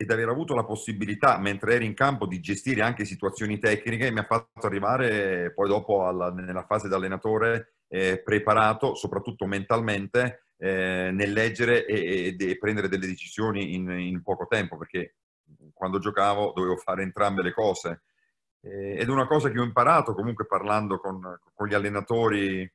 ed aver avuto la possibilità, mentre eri in campo, di gestire anche situazioni tecniche mi ha fatto arrivare poi dopo alla, nella fase da allenatore eh, preparato, soprattutto mentalmente, eh, nel leggere e, e, e, prendere delle decisioni in, in, poco tempo, perché quando giocavo dovevo fare entrambe le cose. Eh, ed una cosa che ho imparato comunque parlando con, con gli allenatori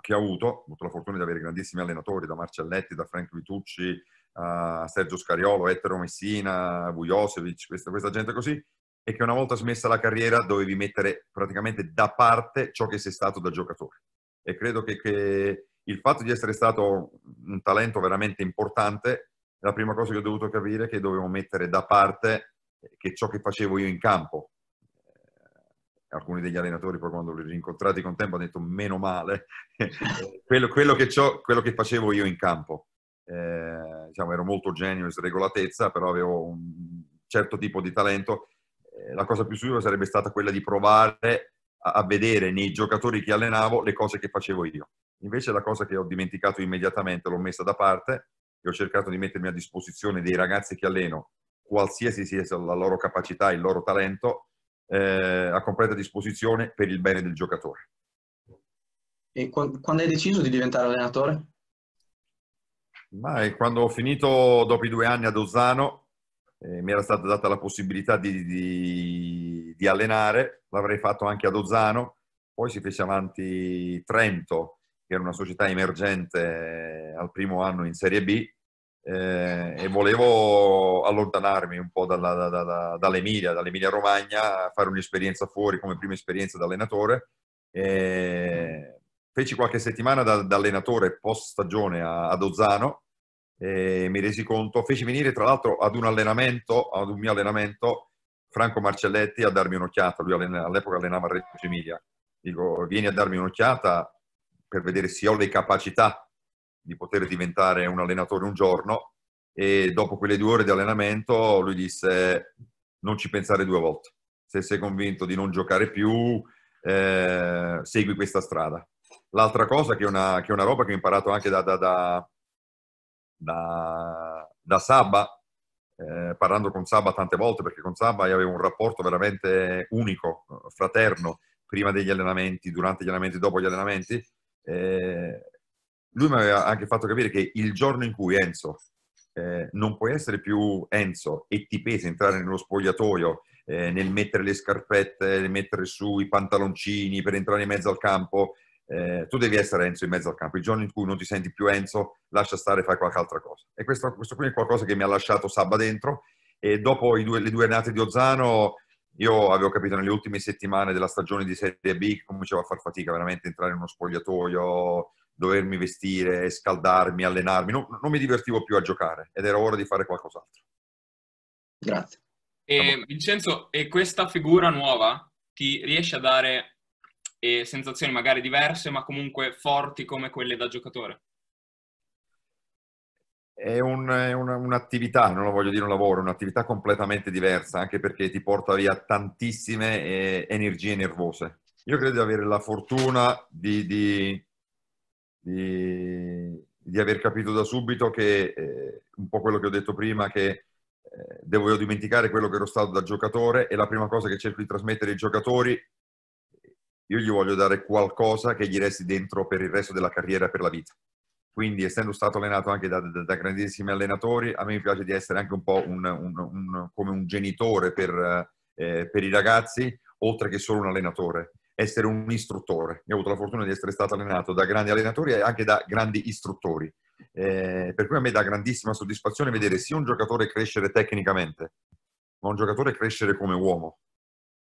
che ho avuto, ho avuto la fortuna di avere grandissimi allenatori, da Marcelletti, da Frank Vitucci, a Sergio Scariolo, Ettero Messina, Vujosevic, questa, questa gente così, è che una volta smessa la carriera dovevi mettere praticamente da parte ciò che sei stato da giocatore. E credo che, che il fatto di essere stato un talento veramente importante, la prima cosa che ho dovuto capire è che dovevo mettere da parte che ciò che facevo io in campo. Eh, alcuni degli allenatori poi quando li ho rincontrati con tempo hanno detto meno male, *laughs* quello, quello, che quello, che facevo io in campo. Eh, diciamo, ero molto genio in sregolatezza, però avevo un certo tipo di talento. Eh, la cosa più sicura sarebbe stata quella di provare a, a vedere nei giocatori che allenavo le cose che facevo io. Invece la cosa che ho dimenticato immediatamente, l'ho messa da parte e ho cercato di mettermi a disposizione dei ragazzi che alleno, qualsiasi sia la loro capacità, il loro talento, eh, a completa disposizione per il bene del giocatore. E quando hai deciso di diventare allenatore? Ma quando ho finito dopo i due anni ad Ozzano, eh, mi era stata data la possibilità di, di, di, allenare, l'avrei fatto anche ad Ozzano, poi si fece avanti Trento, che era una società emergente al primo anno in Serie B, eh, e volevo allontanarmi un po' dalla, dalla, dall'Emilia, dall'Emilia Romagna, fare un'esperienza fuori come prima esperienza da allenatore. E feci qualche settimana da, da allenatore post stagione a, ad Ozzano e mi resi conto, feci venire tra l'altro ad un allenamento, ad un mio allenamento, Franco Marcelletti a darmi un'occhiata, lui all'epoca allenava a Reggio Emilia. Dico, vieni a darmi un'occhiata, per vedere se ho le capacità di poter diventare un allenatore un giorno e dopo quelle due ore di allenamento lui disse non ci pensare due volte, se sei convinto di non giocare più eh, segui questa strada. L'altra cosa che è una, che una roba che ho imparato anche da, da, da, da, da Saba, eh, parlando con Saba tante volte, perché con Saba io avevo un rapporto veramente unico, fraterno, prima degli allenamenti, durante gli allenamenti, dopo gli allenamenti, eh, lui mi aveva anche fatto capire che il giorno in cui Enzo eh, non puoi essere più Enzo e ti pesa entrare nello spogliatoio, eh, nel mettere le scarpette, nel mettere su i pantaloncini per entrare in mezzo al campo, eh, tu devi essere Enzo in mezzo al campo. Il giorno in cui non ti senti più Enzo, lascia stare e fai qualche altra cosa. E questo, questo qui è qualcosa che mi ha lasciato Sabba dentro. E dopo due, le due annate di Ozzano, io avevo capito nelle ultime settimane della stagione di Serie B che cominciavo a far fatica veramente a entrare in uno spogliatoio, dovermi vestire, scaldarmi, allenarmi. Non, non mi divertivo più a giocare ed era ora di fare qualcos'altro. Grazie. E, Vincenzo, e questa figura nuova ti riesce a dare eh, sensazioni magari diverse, ma comunque forti come quelle da giocatore? è, un, è una, un'attività, non lo voglio dire un lavoro, è un'attività completamente diversa, anche perché ti porta via tantissime eh, energie nervose. Io credo di avere la fortuna di, di, di, di aver capito da subito che, eh, un po' quello che ho detto prima, che eh, devo dimenticare quello che ero stato da giocatore e la prima cosa che cerco di trasmettere ai giocatori, io gli voglio dare qualcosa che gli resti dentro per il resto della carriera per la vita. Quindi, essendo stato allenato anche da, da, da, grandissimi allenatori, a me piace di essere anche un po' un, un, un, come un genitore per, eh, per, i ragazzi, oltre che solo un allenatore. Essere un istruttore. Io ho avuto la fortuna di essere stato allenato da grandi allenatori e anche da grandi istruttori. Eh, per cui a me dà grandissima soddisfazione vedere sia un giocatore crescere tecnicamente, ma un giocatore crescere come uomo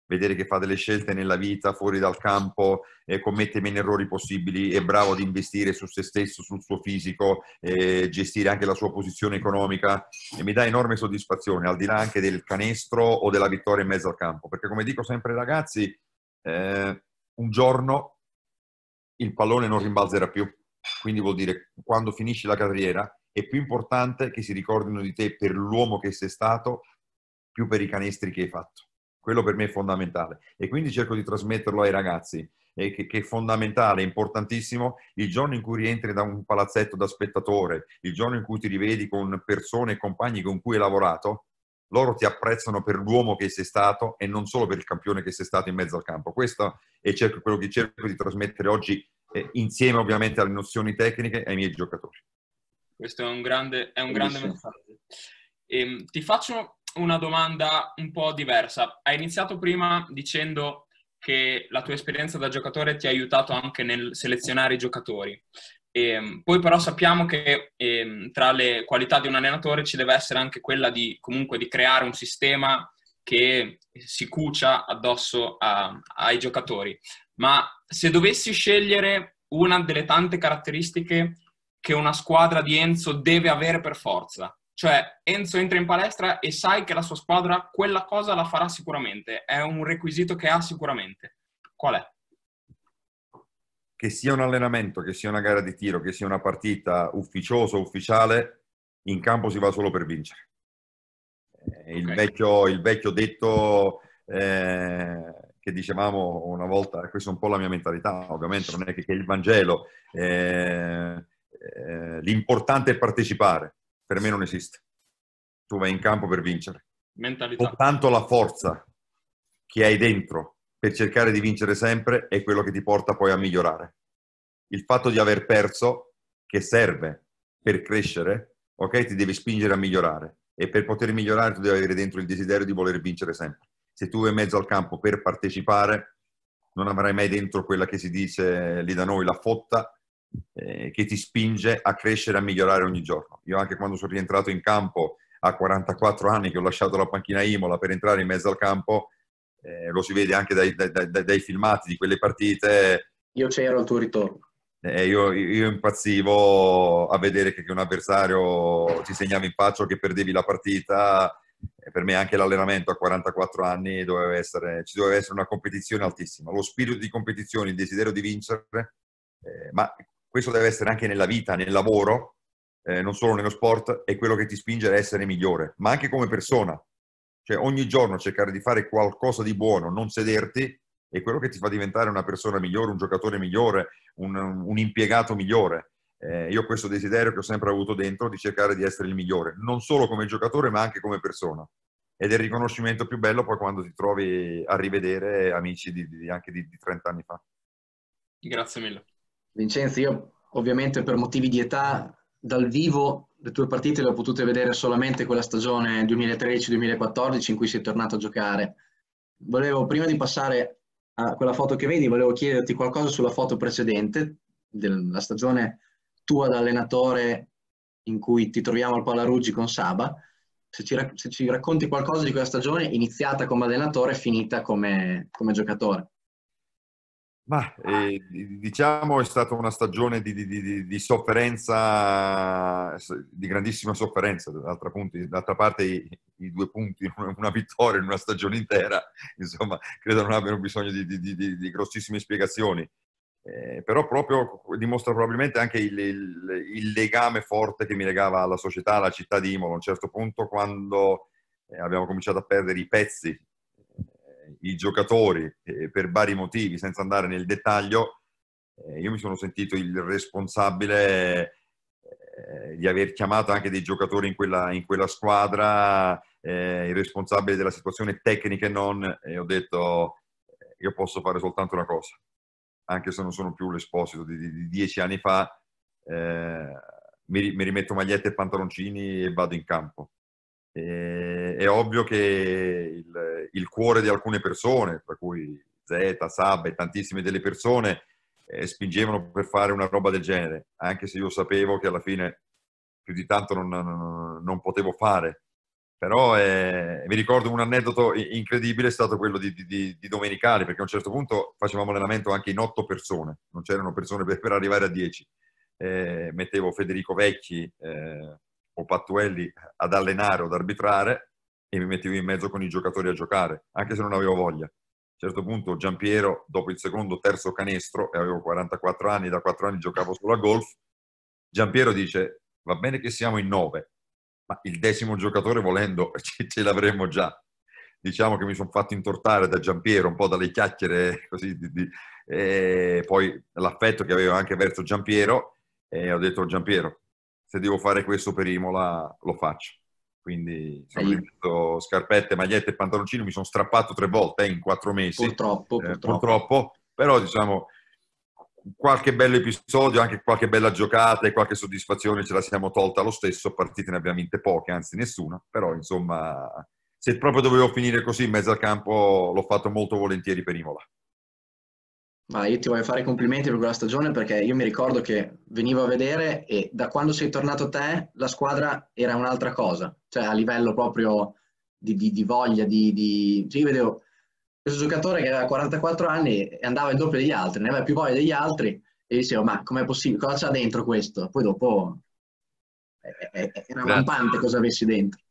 vedere che fa delle scelte nella vita fuori dal campo, eh, commette meno errori possibili, è bravo ad investire su se stesso, sul suo fisico, eh, gestire anche la sua posizione economica e mi dà enorme soddisfazione, al di là anche del canestro o della vittoria in mezzo al campo, perché come dico sempre ai ragazzi, eh, un giorno il pallone non rimbalzerà più, quindi vuol dire quando finisci la carriera è più importante che si ricordino di te per l'uomo che sei stato più per i canestri che hai fatto quello per me è fondamentale e quindi cerco di trasmetterlo ai ragazzi e che, che, è fondamentale, importantissimo, il giorno in cui rientri da un palazzetto da spettatore, il giorno in cui ti rivedi con persone e compagni con cui hai lavorato, loro ti apprezzano per l'uomo che sei stato e non solo per il campione che sei stato in mezzo al campo. Questo è cerco, quello che cerco di trasmettere oggi eh, insieme ovviamente alle nozioni tecniche ai miei giocatori. Questo è un grande, è un grande messaggio. E, ehm, ti faccio una domanda un po' diversa. Hai iniziato prima dicendo che la tua esperienza da giocatore ti ha aiutato anche nel selezionare i giocatori. E, ehm, poi però sappiamo che eh, tra le qualità di un allenatore ci deve essere anche quella di comunque di creare un sistema che si cucia addosso a, ai giocatori. Ma se dovessi scegliere una delle tante caratteristiche che una squadra di Enzo deve avere per forza, cioè Enzo entra in palestra e sai che la sua squadra quella cosa la farà sicuramente, è un requisito che ha sicuramente. Qual è? Che sia un allenamento, che sia una gara di tiro, che sia una partita ufficiosa ufficiale, in campo si va solo per vincere. Eh, il, okay. vecchio, il vecchio detto eh, che dicevamo una volta, questa è un po' la mia mentalità, ovviamente non è che, che il Vangelo, eh, eh, l'importante è partecipare, per me non esiste. Tu vai in campo per vincere. Mentalità. Soltanto la forza che hai dentro per cercare di vincere sempre è quello che ti porta poi a migliorare. Il fatto di aver perso, che serve per crescere, ok, ti deve spingere a migliorare e per poter migliorare tu devi avere dentro il desiderio di voler vincere sempre. Se tu vai in mezzo al campo per partecipare, non avrai mai dentro quella che si dice lì da noi, la fotta, eh, che ti spinge a crescere a migliorare ogni giorno. Io anche quando sono rientrato in campo a 44 anni, che ho lasciato la panchina Imola per entrare in mezzo al campo, eh, lo si vede anche dai, dai, dai, dai, filmati di quelle partite. Io c'ero al tuo ritorno. Eh, io, io, impazzivo a vedere che, che, un avversario ti segnava in faccia o che perdevi la partita. per me anche l'allenamento a 44 anni doveva essere, ci doveva essere una competizione altissima. Lo spirito di competizione, il desiderio di vincere, eh, ma questo deve essere anche nella vita, nel lavoro, eh, non solo nello sport, è quello che ti spinge ad essere migliore, ma anche come persona. Cioè ogni giorno cercare di fare qualcosa di buono, non sederti, è quello che ti fa diventare una persona migliore, un giocatore migliore, un, un impiegato migliore. Eh, io ho questo desiderio che ho sempre avuto dentro di cercare di essere il migliore, non solo come giocatore ma anche come persona. Ed è il riconoscimento più bello poi quando ti trovi a rivedere amici di, di, anche di, di 30 anni fa. Grazie mille. Vincenzo, io ovviamente per motivi di età dal vivo le tue partite le ho potute vedere solamente quella stagione 2013-2014 in cui sei tornato a giocare. Volevo, prima di passare a quella foto che vedi, volevo chiederti qualcosa sulla foto precedente, della stagione tua da allenatore in cui ti troviamo al Palaruggi con Saba. Se ci, se ci, racconti qualcosa di quella stagione iniziata come allenatore e finita come, come giocatore. Ma eh, diciamo è stata una stagione di, di, di, di, sofferenza, di grandissima sofferenza. D'altra, punti, d'altra parte i, i, due punti, *laughs* una vittoria in una stagione intera, *laughs* insomma, credo non abbiano bisogno di, grossissime spiegazioni. Eh, però proprio dimostra probabilmente anche il, il, il, legame forte che mi legava alla società, alla città di Imola. A un certo punto quando eh, abbiamo cominciato a perdere i pezzi i giocatori eh, per vari motivi, senza andare nel dettaglio, eh, io mi sono sentito il responsabile eh, di aver chiamato anche dei giocatori in quella, in quella squadra, eh, il responsabile della situazione tecnica e non, e ho detto io posso fare soltanto una cosa, anche se non sono più l'esposito di, di, di dieci anni fa, eh, mi, mi rimetto magliette e pantaloncini e vado in campo e, è ovvio che il, il, cuore di alcune persone, tra cui Z, Sab e tantissime delle persone, eh, spingevano per fare una roba del genere, anche se io sapevo che alla fine più di tanto non, non, non potevo fare. Però eh, mi ricordo un aneddoto incredibile è stato quello di, di, di, Domenicali, perché a un certo punto facevamo allenamento anche in otto persone, non c'erano persone per, per arrivare a dieci. Eh, mettevo Federico Vecchi, eh, o Pattuelli ad allenare o ad arbitrare e mi mettevo in mezzo con i giocatori a giocare, anche se non avevo voglia. A un certo punto Giampiero, dopo il secondo terzo canestro, e avevo 44 anni, da 4 anni giocavo solo a golf, Giampiero dice, va bene che siamo in 9, ma il decimo giocatore volendo *laughs* ce l'avremmo già. Diciamo che mi sono fatto intortare da Giampiero, un po' dalle chiacchiere così, di, di, e poi l'affetto che avevo anche verso Giampiero, e ho detto Giampiero, se devo fare questo per Imola lo faccio. Quindi sono rimesso scarpette, magliette e pantaloncini, mi sono strappato tre volte eh, in quattro mesi. Purtroppo, eh, purtroppo. purtroppo. Però diciamo qualche bello episodio, anche qualche bella giocata e qualche soddisfazione ce la siamo tolta lo stesso, partite ne abbiamo vinte poche, anzi nessuna, però insomma se proprio dovevo finire così in mezzo al campo l'ho fatto molto volentieri per Imola. Ma io ti voglio fare i complimenti per quella stagione perché io mi ricordo che venivo a vedere e da quando sei tornato te la squadra era un'altra cosa, cioè a livello proprio di, di, di voglia, di... di... Cioè io vedevo questo giocatore che aveva 44 anni e andava il doppio degli altri, ne aveva più voglia degli altri e dicevo ma com'è possibile, cosa c'ha dentro questo? Poi dopo era lampante cosa avessi dentro.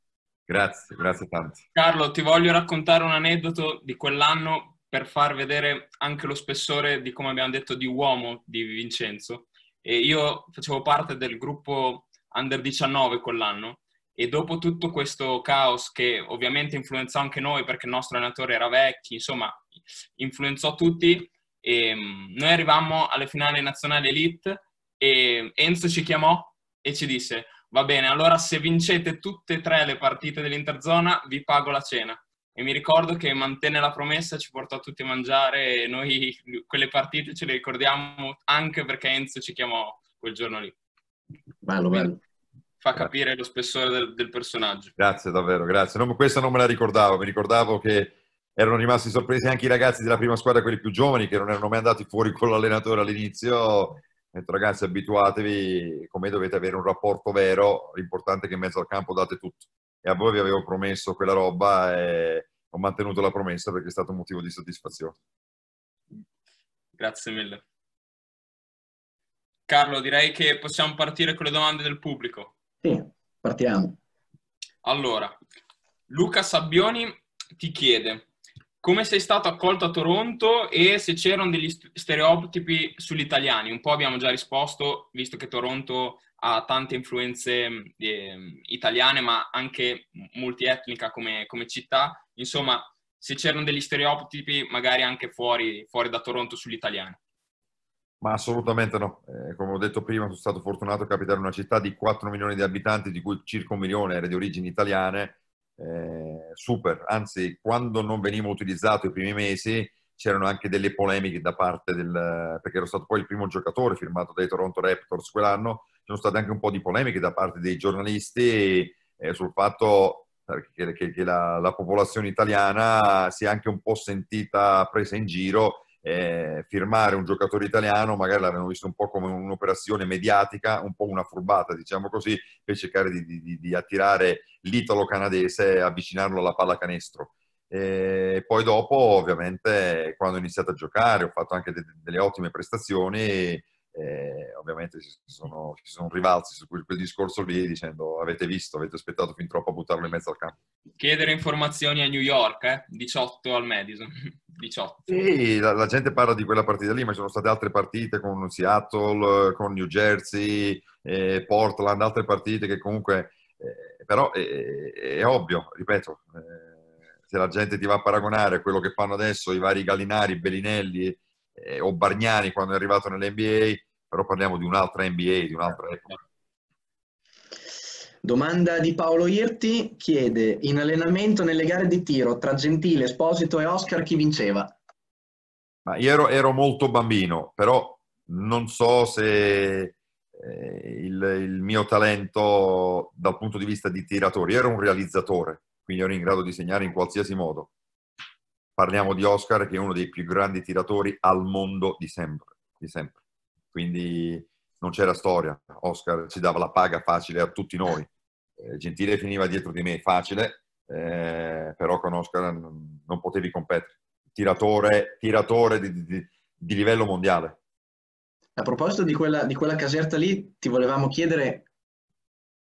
Grazie, grazie tanti. Carlo, ti voglio raccontare un aneddoto di quell'anno per far vedere anche lo spessore di, come abbiamo detto, di uomo di Vincenzo. E io facevo parte del gruppo Under 19 quell'anno e dopo tutto questo caos che ovviamente influenzò anche noi perché il nostro allenatore era vecchio, insomma, influenzò tutti, e mm, noi arrivammo alle finali nazionali elite e Enzo ci chiamò e ci disse va bene, allora se vincete tutte e tre le partite dell'Interzona vi pago la cena. E mi ricordo che mantenne la promessa, ci portò tutti a mangiare e noi quelle partite ce le ricordiamo anche perché Enzo ci chiamò quel giorno lì. Bello, bello. Fa capire lo spessore del, del personaggio. Grazie davvero, grazie. Non, questa non me la ricordavo, mi ricordavo che erano rimasti sorpresi anche i ragazzi della prima squadra, quelli più giovani, che non erano mai andati fuori con l'allenatore all'inizio detto ragazzi abituatevi, come dovete avere un rapporto vero, l'importante è che in mezzo al campo date tutto. E a voi vi avevo promesso quella roba e ho mantenuto la promessa perché è stato un motivo di soddisfazione. Grazie mille. Carlo, direi che possiamo partire con le domande del pubblico. Sì, partiamo. Allora, Luca Sabbioni ti chiede come sei stato accolto a Toronto e se c'erano degli stereotipi sugli italiani. Un po' abbiamo già risposto, visto che Toronto ha tante influenze eh, italiane, ma anche multietnica come, come, città. Insomma, se c'erano degli stereotipi magari anche fuori, fuori da Toronto sugli italiani. Ma assolutamente no. Eh, come ho detto prima, sono stato fortunato a capitare in una città di 4 milioni di abitanti, di cui circa un milione era di origini italiane eh, super, anzi quando non veniva utilizzato i primi mesi c'erano anche delle polemiche da parte del, perché ero stato poi il primo giocatore firmato dai Toronto Raptors quell'anno, sono state anche un po' di polemiche da parte dei giornalisti eh, sul fatto che, che, che la, la, popolazione italiana si è anche un po' sentita presa in giro eh, firmare un giocatore italiano, magari l'avevano visto un po' come un'operazione mediatica, un po' una furbata, diciamo così, per cercare di, di, di attirare l'italo canadese e avvicinarlo alla pallacanestro. E poi dopo, ovviamente, quando ho iniziato a giocare, ho fatto anche de- delle ottime prestazioni eh, ovviamente si sono, si sono, rivalsi su quel, quel, discorso lì dicendo avete visto, avete aspettato fin troppo a buttarlo in mezzo al campo. Chiedere informazioni a New York, eh? 18 al Madison. *laughs* 18. Sì, la, la, gente parla di quella partita lì, ma ci sono state altre partite con Seattle, con New Jersey, eh, Portland, altre partite che comunque... Eh, però è, è, ovvio, ripeto, eh, se la gente ti va a paragonare a quello che fanno adesso i vari Gallinari, Bellinelli eh, o Bargnani quando è arrivato nell'NBA, però parliamo di un'altra NBA, di un'altra epoca. Domanda di Paolo Irti chiede in allenamento nelle gare di tiro tra Gentile, Esposito e Oscar chi vinceva? Ma io ero, ero molto bambino, però non so se eh, il, il, mio talento dal punto di vista di tiratori, io ero un realizzatore, quindi ero in grado di segnare in qualsiasi modo. Parliamo di Oscar che è uno dei più grandi tiratori al mondo di sempre. Di sempre quindi non c'era storia. Oscar ci dava la paga facile a tutti noi. Eh, Gentile finiva dietro di me facile, eh, però con Oscar non, non, potevi competere. Tiratore, tiratore di, di, di, livello mondiale. A proposito di quella, di quella caserta lì, ti volevamo chiedere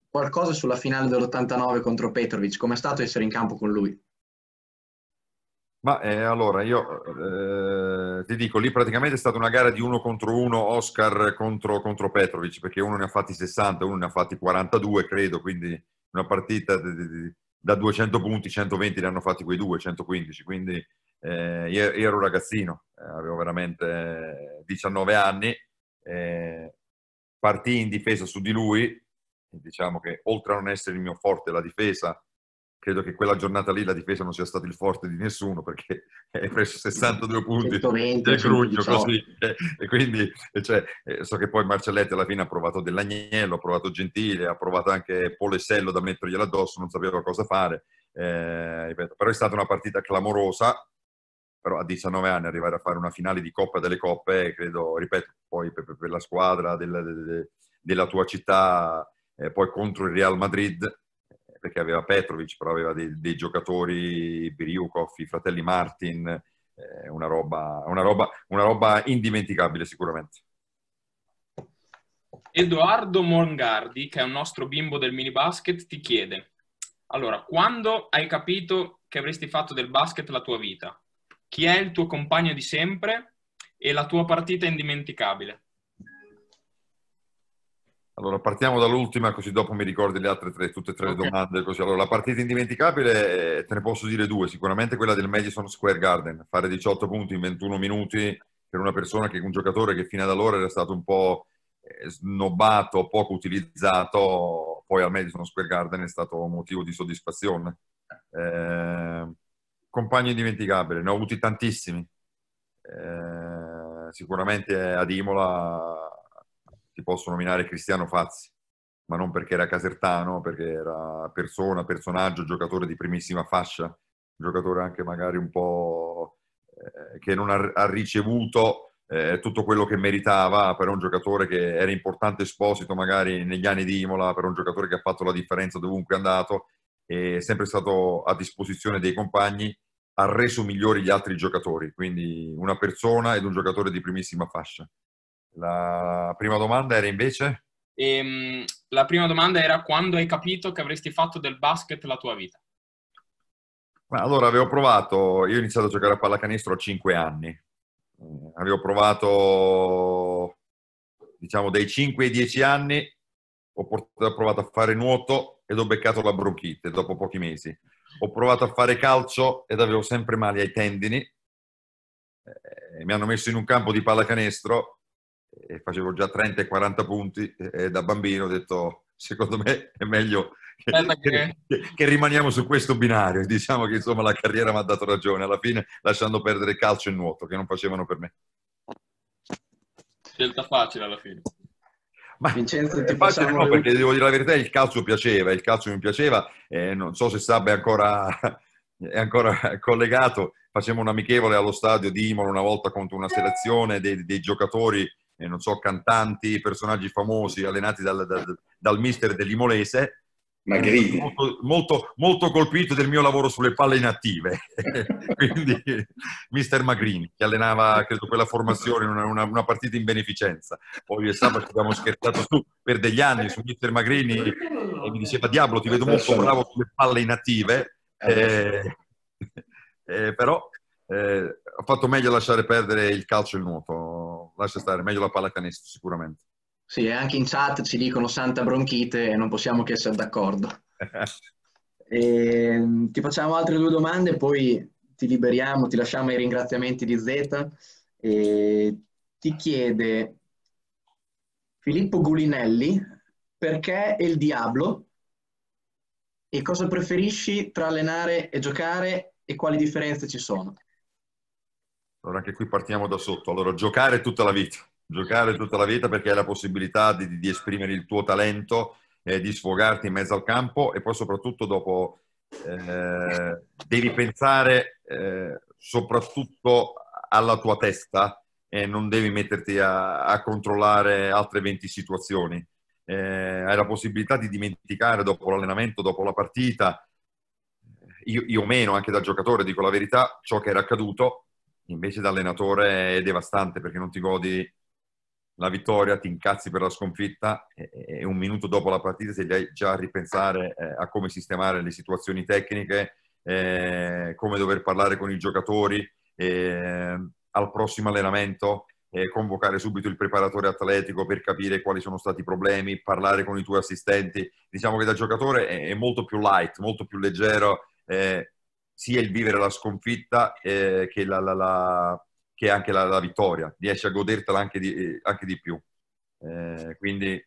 qualcosa sulla finale dell'89 contro Petrovic. Com'è stato essere in campo con lui? Ma eh, allora io eh, ti dico, lì praticamente è stata una gara di uno contro uno, Oscar contro, contro, Petrovic, perché uno ne ha fatti 60, uno ne ha fatti 42, credo, quindi una partita di, di, da 200 punti, 120 ne hanno fatti quei due, 115, quindi eh, io, io, ero un ragazzino, eh, avevo veramente 19 anni, eh, partì in difesa su di lui, diciamo che oltre a non essere il mio forte la difesa, credo che quella giornata lì la difesa non sia stato il forte di nessuno perché *laughs* hai preso 62 punti 120, del Grugno così. E quindi cioè, so che poi Marcelletti alla fine ha provato Dell'Agnello, ha provato Gentile, ha provato anche Polesello da mettergliela addosso, non sapeva cosa fare eh, ripeto, però è stata una partita clamorosa però a 19 anni arrivare a fare una finale di Coppa delle Coppe credo, ripeto, poi per, per la squadra della, della tua città eh, poi contro il Real Madrid perché aveva Petrovic, però aveva dei, dei giocatori, Biriukov, i fratelli Martin, eh, una, roba, una, roba, una roba indimenticabile sicuramente. Edoardo Mongardi, che è un nostro bimbo del mini basket, ti chiede: Allora, quando hai capito che avresti fatto del basket la tua vita? Chi è il tuo compagno di sempre e la tua partita indimenticabile? Allora, partiamo dall'ultima, così dopo mi ricordi le altre tre, tutte e tre okay. le domande. Così. Allora, la partita indimenticabile, eh, te ne posso dire due. Sicuramente quella del Madison Square Garden. Fare 18 punti in 21 minuti per una persona che un giocatore che fino ad allora era stato un po' Eh, snobbato, poco utilizzato, poi al Madison Square Garden è stato motivo di soddisfazione. Eh, compagni indimenticabili, ne ho avuti tantissimi. Eh, sicuramente ad Imola ti posso nominare Cristiano Fazzi, ma non perché era casertano, perché era persona, personaggio, giocatore di primissima fascia, giocatore anche magari un po' eh, che non ha, ricevuto eh, tutto quello che meritava per un giocatore che era importante esposito magari negli anni di Imola, per un giocatore che ha fatto la differenza dovunque è andato, è sempre stato a disposizione dei compagni, ha reso migliori gli altri giocatori, quindi una persona ed un giocatore di primissima fascia. La prima domanda era invece? Ehm, la prima domanda era quando hai capito che avresti fatto del basket la tua vita? allora avevo provato, io ho iniziato a giocare a pallacanestro a 5 anni, eh, avevo provato, diciamo, dai 5 ai 10 anni, ho, portato, ho provato a fare nuoto ed ho beccato la bronchite dopo pochi mesi. Ho provato a fare calcio ed avevo sempre male ai tendini. Eh, mi hanno messo in un campo di pallacanestro e facevo già 30 e 40 punti e da bambino ho detto secondo me è meglio che, che, che, rimaniamo su questo binario. *laughs* Diciamo che insomma la carriera mi ha dato ragione alla fine, lasciando perdere calcio e nuoto che non facevano per me. Scelta facile alla fine. Ma Vincenzo, ti facile no, perché devo dire la verità, il calcio piaceva, il calcio mi piaceva, eh, non so se Sabba è ancora, *laughs* è ancora collegato, facciamo un amichevole allo stadio di Imola una volta contro una selezione dei, dei giocatori, eh, non so, cantanti, personaggi famosi allenati dal, dal, dal mister dell'Imolese Magrini. Molto, molto, molto, colpito del mio lavoro sulle palle inattive. *laughs* Quindi, mister Magrini, che allenava, credo, quella formazione, una, una, una partita in beneficenza. Poi il sabato abbiamo scherzato su per degli anni su mister Magrini e mi diceva, Diablo, ti vedo molto bravo sulle palle inattive. Eh, eh, però eh, ho fatto meglio lasciare perdere il calcio e il nuoto. Lascia stare, meglio la pallacanestro sicuramente. Sì, anche in chat ci dicono santa bronchite e non possiamo che essere d'accordo. *laughs* e, ti facciamo altre due domande, poi ti liberiamo, ti lasciamo i ringraziamenti di Z. E ti chiede Filippo Gulinelli perché il Diablo e cosa preferisci tra allenare e giocare e quali differenze ci sono? Allora anche qui partiamo da sotto. Allora, giocare tutta la vita giocare tutta la vita perché hai la possibilità di, di esprimere il tuo talento, eh, di sfogarti in mezzo al campo e poi soprattutto dopo eh, devi pensare eh, soprattutto alla tua testa e non devi metterti a, a controllare altre 20 situazioni. Eh, hai la possibilità di dimenticare dopo l'allenamento, dopo la partita, io, io meno anche da giocatore, dico la verità, ciò che era accaduto, invece da allenatore è devastante perché non ti godi la vittoria, ti incazzi per la sconfitta e, e un minuto dopo la partita sei già a ripensare eh, a come sistemare le situazioni tecniche, eh, come dover parlare con i giocatori, eh, al prossimo allenamento convocare subito il preparatore atletico per capire quali sono stati i problemi, parlare con i tuoi assistenti. Diciamo che da giocatore è, è molto più light, molto più leggero eh, sia il vivere la sconfitta eh, che la, la, la che anche la, vittoria, riesci a godertela anche di, anche di più. Eh, quindi,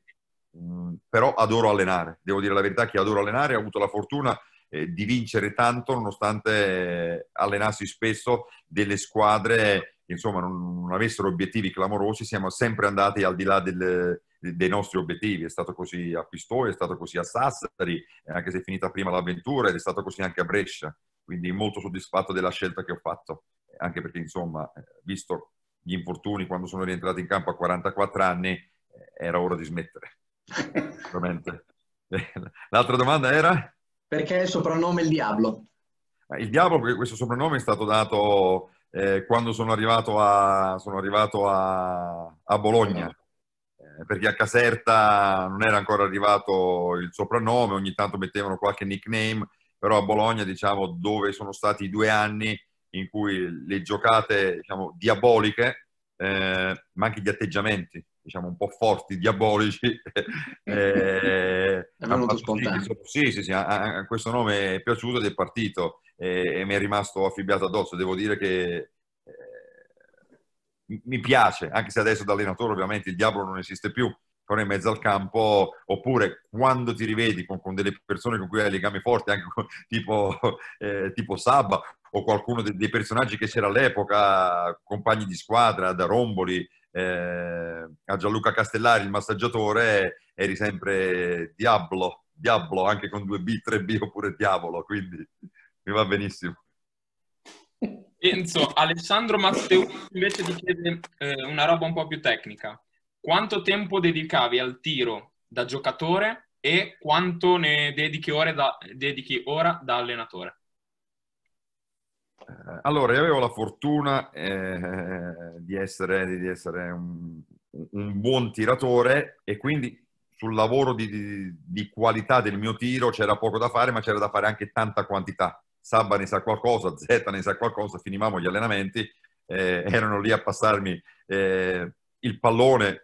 mh, mm, però adoro allenare, devo dire la verità che adoro allenare, ho avuto la fortuna eh, di vincere tanto nonostante eh, allenassi spesso delle squadre che insomma non, non, avessero obiettivi clamorosi, siamo sempre andati al di là del, dei nostri obiettivi. È stato così a Pistoia, è stato così a Sassari, anche se è finita prima l'avventura, ed è stato così anche a Brescia. Quindi molto soddisfatto della scelta che ho fatto anche perché insomma, eh, visto gli infortuni quando sono rientrato in campo a 44 anni, eh, era ora di smettere. *laughs* *laughs* L'altra domanda era? Perché il soprannome il Diablo? Il Diablo, perché questo soprannome è stato dato eh, quando sono arrivato a, sono arrivato a, a Bologna, eh, perché a Caserta non era ancora arrivato il soprannome, ogni tanto mettevano qualche nickname, però a Bologna, diciamo, dove sono stati i due anni in cui le giocate, diciamo, diaboliche, eh, ma anche gli atteggiamenti, diciamo, un po' forti, diabolici. *laughs* eh. Sì, sì, sì, a, a questo nome è piaciuto ed è partito e, e mi è rimasto affibbiato addosso. Devo dire che eh, mi piace, anche se adesso da allenatore ovviamente il diavolo non esiste più, però in mezzo al campo, oppure quando ti rivedi con, con delle persone con cui hai legami forti, anche con, *laughs* tipo, eh, tipo Sabba o qualcuno dei, dei, personaggi che c'era all'epoca, compagni di squadra, da Romboli eh, a Gianluca Castellari, il massaggiatore, eri sempre Diablo, Diablo anche con 2B, 3B oppure Diavolo, quindi mi va benissimo. Enzo, Alessandro Matteo invece ti chiede eh, una roba un po' più tecnica. Quanto tempo dedicavi al tiro da giocatore e quanto ne dedichi, da, dedichi ora da allenatore? Eh, allora, io avevo la fortuna eh, di essere, di essere un, un, buon tiratore e quindi sul lavoro di, di, di, qualità del mio tiro c'era poco da fare, ma c'era da fare anche tanta quantità. Sabba ne sa qualcosa, Z ne sa qualcosa, finivamo gli allenamenti, eh, erano lì a passarmi eh, il pallone,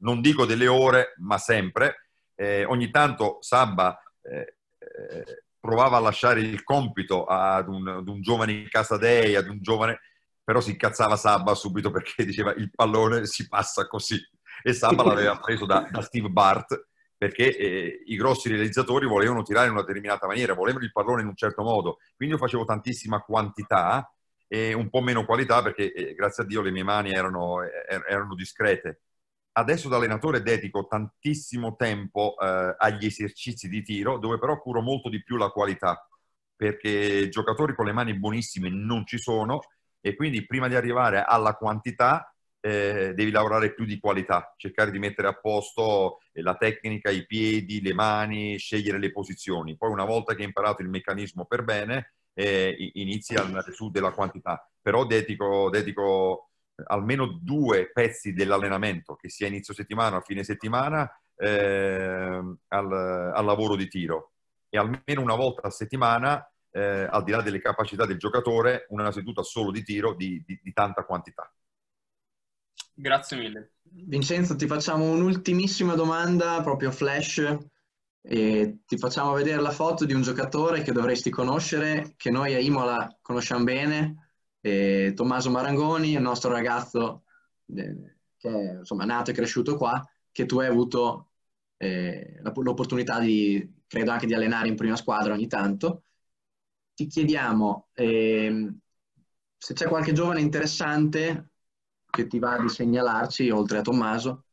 non dico delle ore, ma sempre. Eh, ogni tanto Sabba eh, eh, provava a lasciare il compito ad un, ad un giovane in casa dei, ad un giovane, però si incazzava Sabba subito perché *laughs* diceva il pallone si passa così. E Sabba l'aveva *laughs* preso da, da Steve Bart perché eh, i grossi realizzatori volevano tirare in una determinata maniera, volevano il pallone in un certo modo. Quindi io facevo tantissima quantità e un po' meno qualità perché, eh, grazie a Dio, le mie mani erano, er-, erano discrete adesso da allenatore dedico tantissimo tempo eh, agli esercizi di tiro, dove però curo molto di più la qualità, perché giocatori con le mani buonissime non ci sono e quindi prima di arrivare alla quantità eh, devi lavorare più di qualità, cercare di mettere a posto la tecnica, i piedi, le mani, scegliere le posizioni. Poi una volta che hai imparato il meccanismo per bene, eh, inizi a andare su della quantità. Però dedico, dedico almeno due pezzi dell'allenamento, che sia inizio settimana o fine settimana, eh, al, al, lavoro di tiro. E almeno una volta a settimana, eh, al di là delle capacità del giocatore, una seduta solo di tiro di, di, di tanta quantità. Grazie mille. Vincenzo, ti facciamo un'ultimissima domanda, proprio flash. E ti facciamo vedere la foto di un giocatore che dovresti conoscere, che noi a Imola conosciamo bene, e Tommaso Marangoni, il nostro ragazzo eh, che è insomma, nato e cresciuto qua, che tu hai avuto eh, l'opportunità di, credo anche di allenare in prima squadra ogni tanto. Ti chiediamo eh, se c'è qualche giovane interessante che ti va di segnalarci, oltre a Tommaso.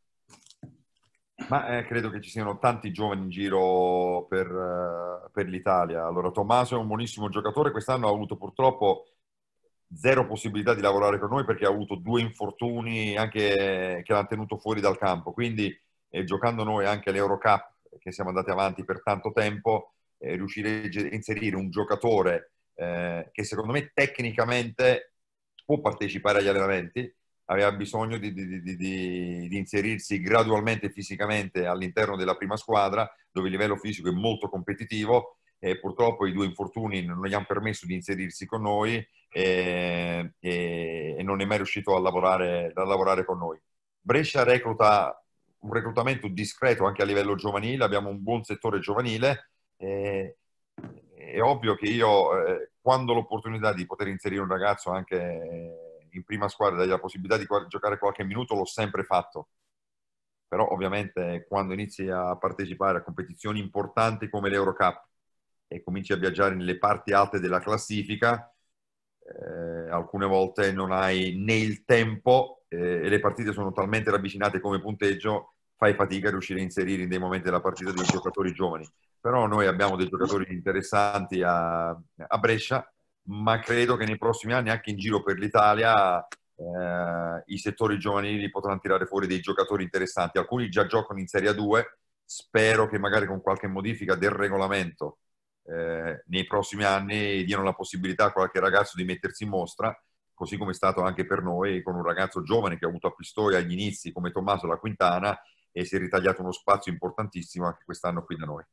Ma eh, credo che ci siano tanti giovani in giro per, uh, per l'Italia. Allora, Tommaso è un buonissimo giocatore, quest'anno ha avuto purtroppo zero possibilità di lavorare con noi perché ha avuto due infortuni anche che l'hanno tenuto fuori dal campo. Quindi, eh, giocando noi anche all'Eurocup, che siamo andati avanti per tanto tempo, eh, riuscire a inserire un giocatore eh, che secondo me tecnicamente può partecipare agli allenamenti, aveva bisogno di, di, di, di, inserirsi gradualmente fisicamente all'interno della prima squadra, dove il livello fisico è molto competitivo e purtroppo i due infortuni non gli hanno permesso di inserirsi con noi e, e, e non è mai riuscito a lavorare, a lavorare, con noi. Brescia recluta un reclutamento discreto anche a livello giovanile, abbiamo un buon settore giovanile. E, è ovvio che io, eh, quando l'opportunità di poter inserire un ragazzo anche in prima squadra, dargli la possibilità di giocare qualche minuto, l'ho sempre fatto. Però ovviamente quando inizi a partecipare a competizioni importanti come l'Eurocup, e cominci a viaggiare nelle parti alte della classifica, eh, alcune volte non hai né il tempo eh, e le partite sono talmente ravvicinate come punteggio, fai fatica a riuscire a inserire in dei momenti della partita dei giocatori giovani. Però noi abbiamo dei giocatori interessanti a, a Brescia, ma credo che nei prossimi anni anche in giro per l'Italia eh, i settori giovanili potranno tirare fuori dei giocatori interessanti. Alcuni già giocano in Serie A2, spero che magari con qualche modifica del regolamento eh, nei prossimi anni diano la possibilità a qualche ragazzo di mettersi in mostra, così come è stato anche per noi con un ragazzo giovane che ha avuto a Pistoia agli inizi come Tommaso La Quintana e si è ritagliato uno spazio importantissimo anche quest'anno qui da noi.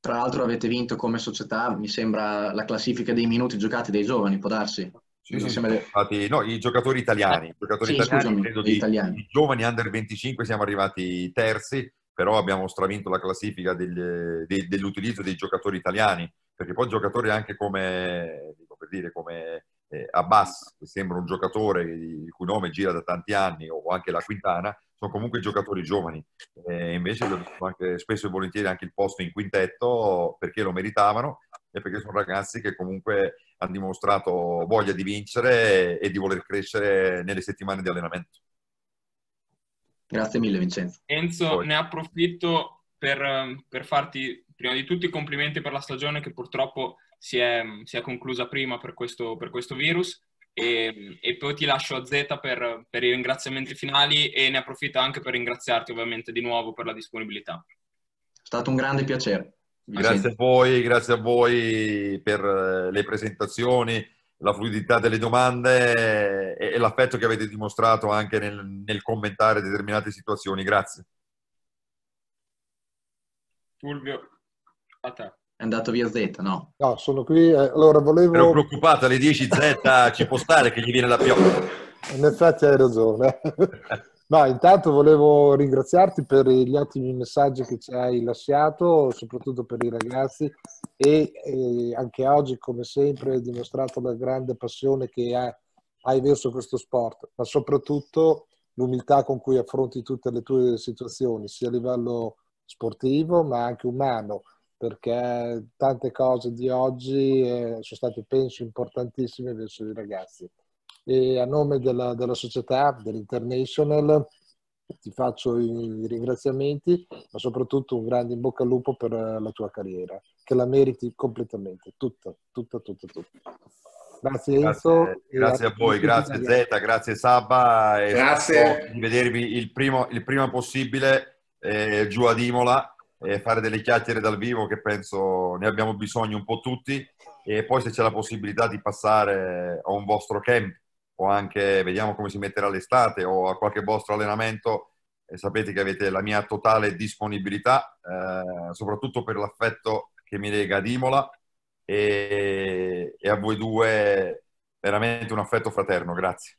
Tra l'altro avete vinto come società, mi sembra, la classifica dei minuti giocati dai giovani, può darsi? Sì, sì, sembra... infatti, no, i giocatori italiani, i giocatori sì, italiani, scusami, credo di, italiani. I giovani under 25 siamo arrivati terzi, però abbiamo stravinto la classifica degli, dei, dell'utilizzo dei giocatori italiani, perché poi giocatori anche come, per dire, come eh, Abbas, che sembra un giocatore il cui nome gira da tanti anni, o anche la Quintana, sono comunque giocatori giovani. E invece ho visto anche spesso e volentieri anche il posto in quintetto perché lo meritavano e perché sono ragazzi che comunque hanno dimostrato voglia di vincere e di voler crescere nelle settimane di allenamento. Grazie mille Vincenzo. Enzo, Poi. ne approfitto per, per, farti prima di tutto i complimenti per la stagione che purtroppo si è, si è conclusa prima per questo, per questo virus e, e, poi ti lascio a Z per, per, i ringraziamenti finali e ne approfitto anche per ringraziarti ovviamente di nuovo per la disponibilità. È stato un grande piacere. Grazie a voi, grazie a voi per eh, le presentazioni, la fluidità delle domande e, e l'affetto che avete dimostrato anche nel, nel commentare determinate situazioni. Grazie. Fulvio, a te. È andato via Z, no? No, sono qui. Eh, allora volevo... Ero preoccupato, alle 10 Z *laughs* ci può stare che gli viene la pioggia. In effetti hai ragione. *laughs* No, intanto volevo ringraziarti per gli ottimi messaggi che ci hai lasciato, soprattutto per i ragazzi e, e anche oggi, come sempre, hai dimostrato la grande passione che hai, hai verso questo sport, ma soprattutto l'umiltà con cui affronti tutte le tue situazioni, sia a livello sportivo ma anche umano, perché tante cose di oggi eh, sono state, penso, importantissime verso i ragazzi e a nome della, della società, dell'International, ti faccio i ringraziamenti, ma soprattutto un grande in bocca al lupo per la tua carriera, che la meriti completamente, tutta, tutta, tutta, tutta. Grazie Enzo. Grazie, grazie a voi, grazie Zeta, grazie Sabba. Grazie. Di vedervi il, primo, il prima possibile eh, giù ad Imola e fare delle chiacchiere dal vivo che penso ne abbiamo bisogno un po' tutti e poi se c'è la possibilità di passare a un vostro camp o anche vediamo come si metterà l'estate o a qualche vostro allenamento e sapete che avete la mia totale disponibilità, eh, soprattutto per l'affetto che mi lega ad Imola e, e, a voi due veramente un affetto fraterno. Grazie.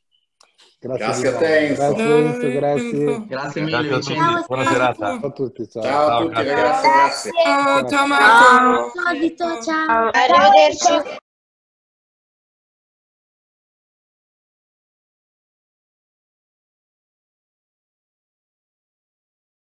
Grazie, grazie a te Enzo. Grazie grazie. Grazie mille grazie a tutti. Buona serata. Ciao a tutti. Ciao, ciao a tutti ragazzi, grazie. Ciao, ciao Marco. Ciao, ciao. Arrivederci.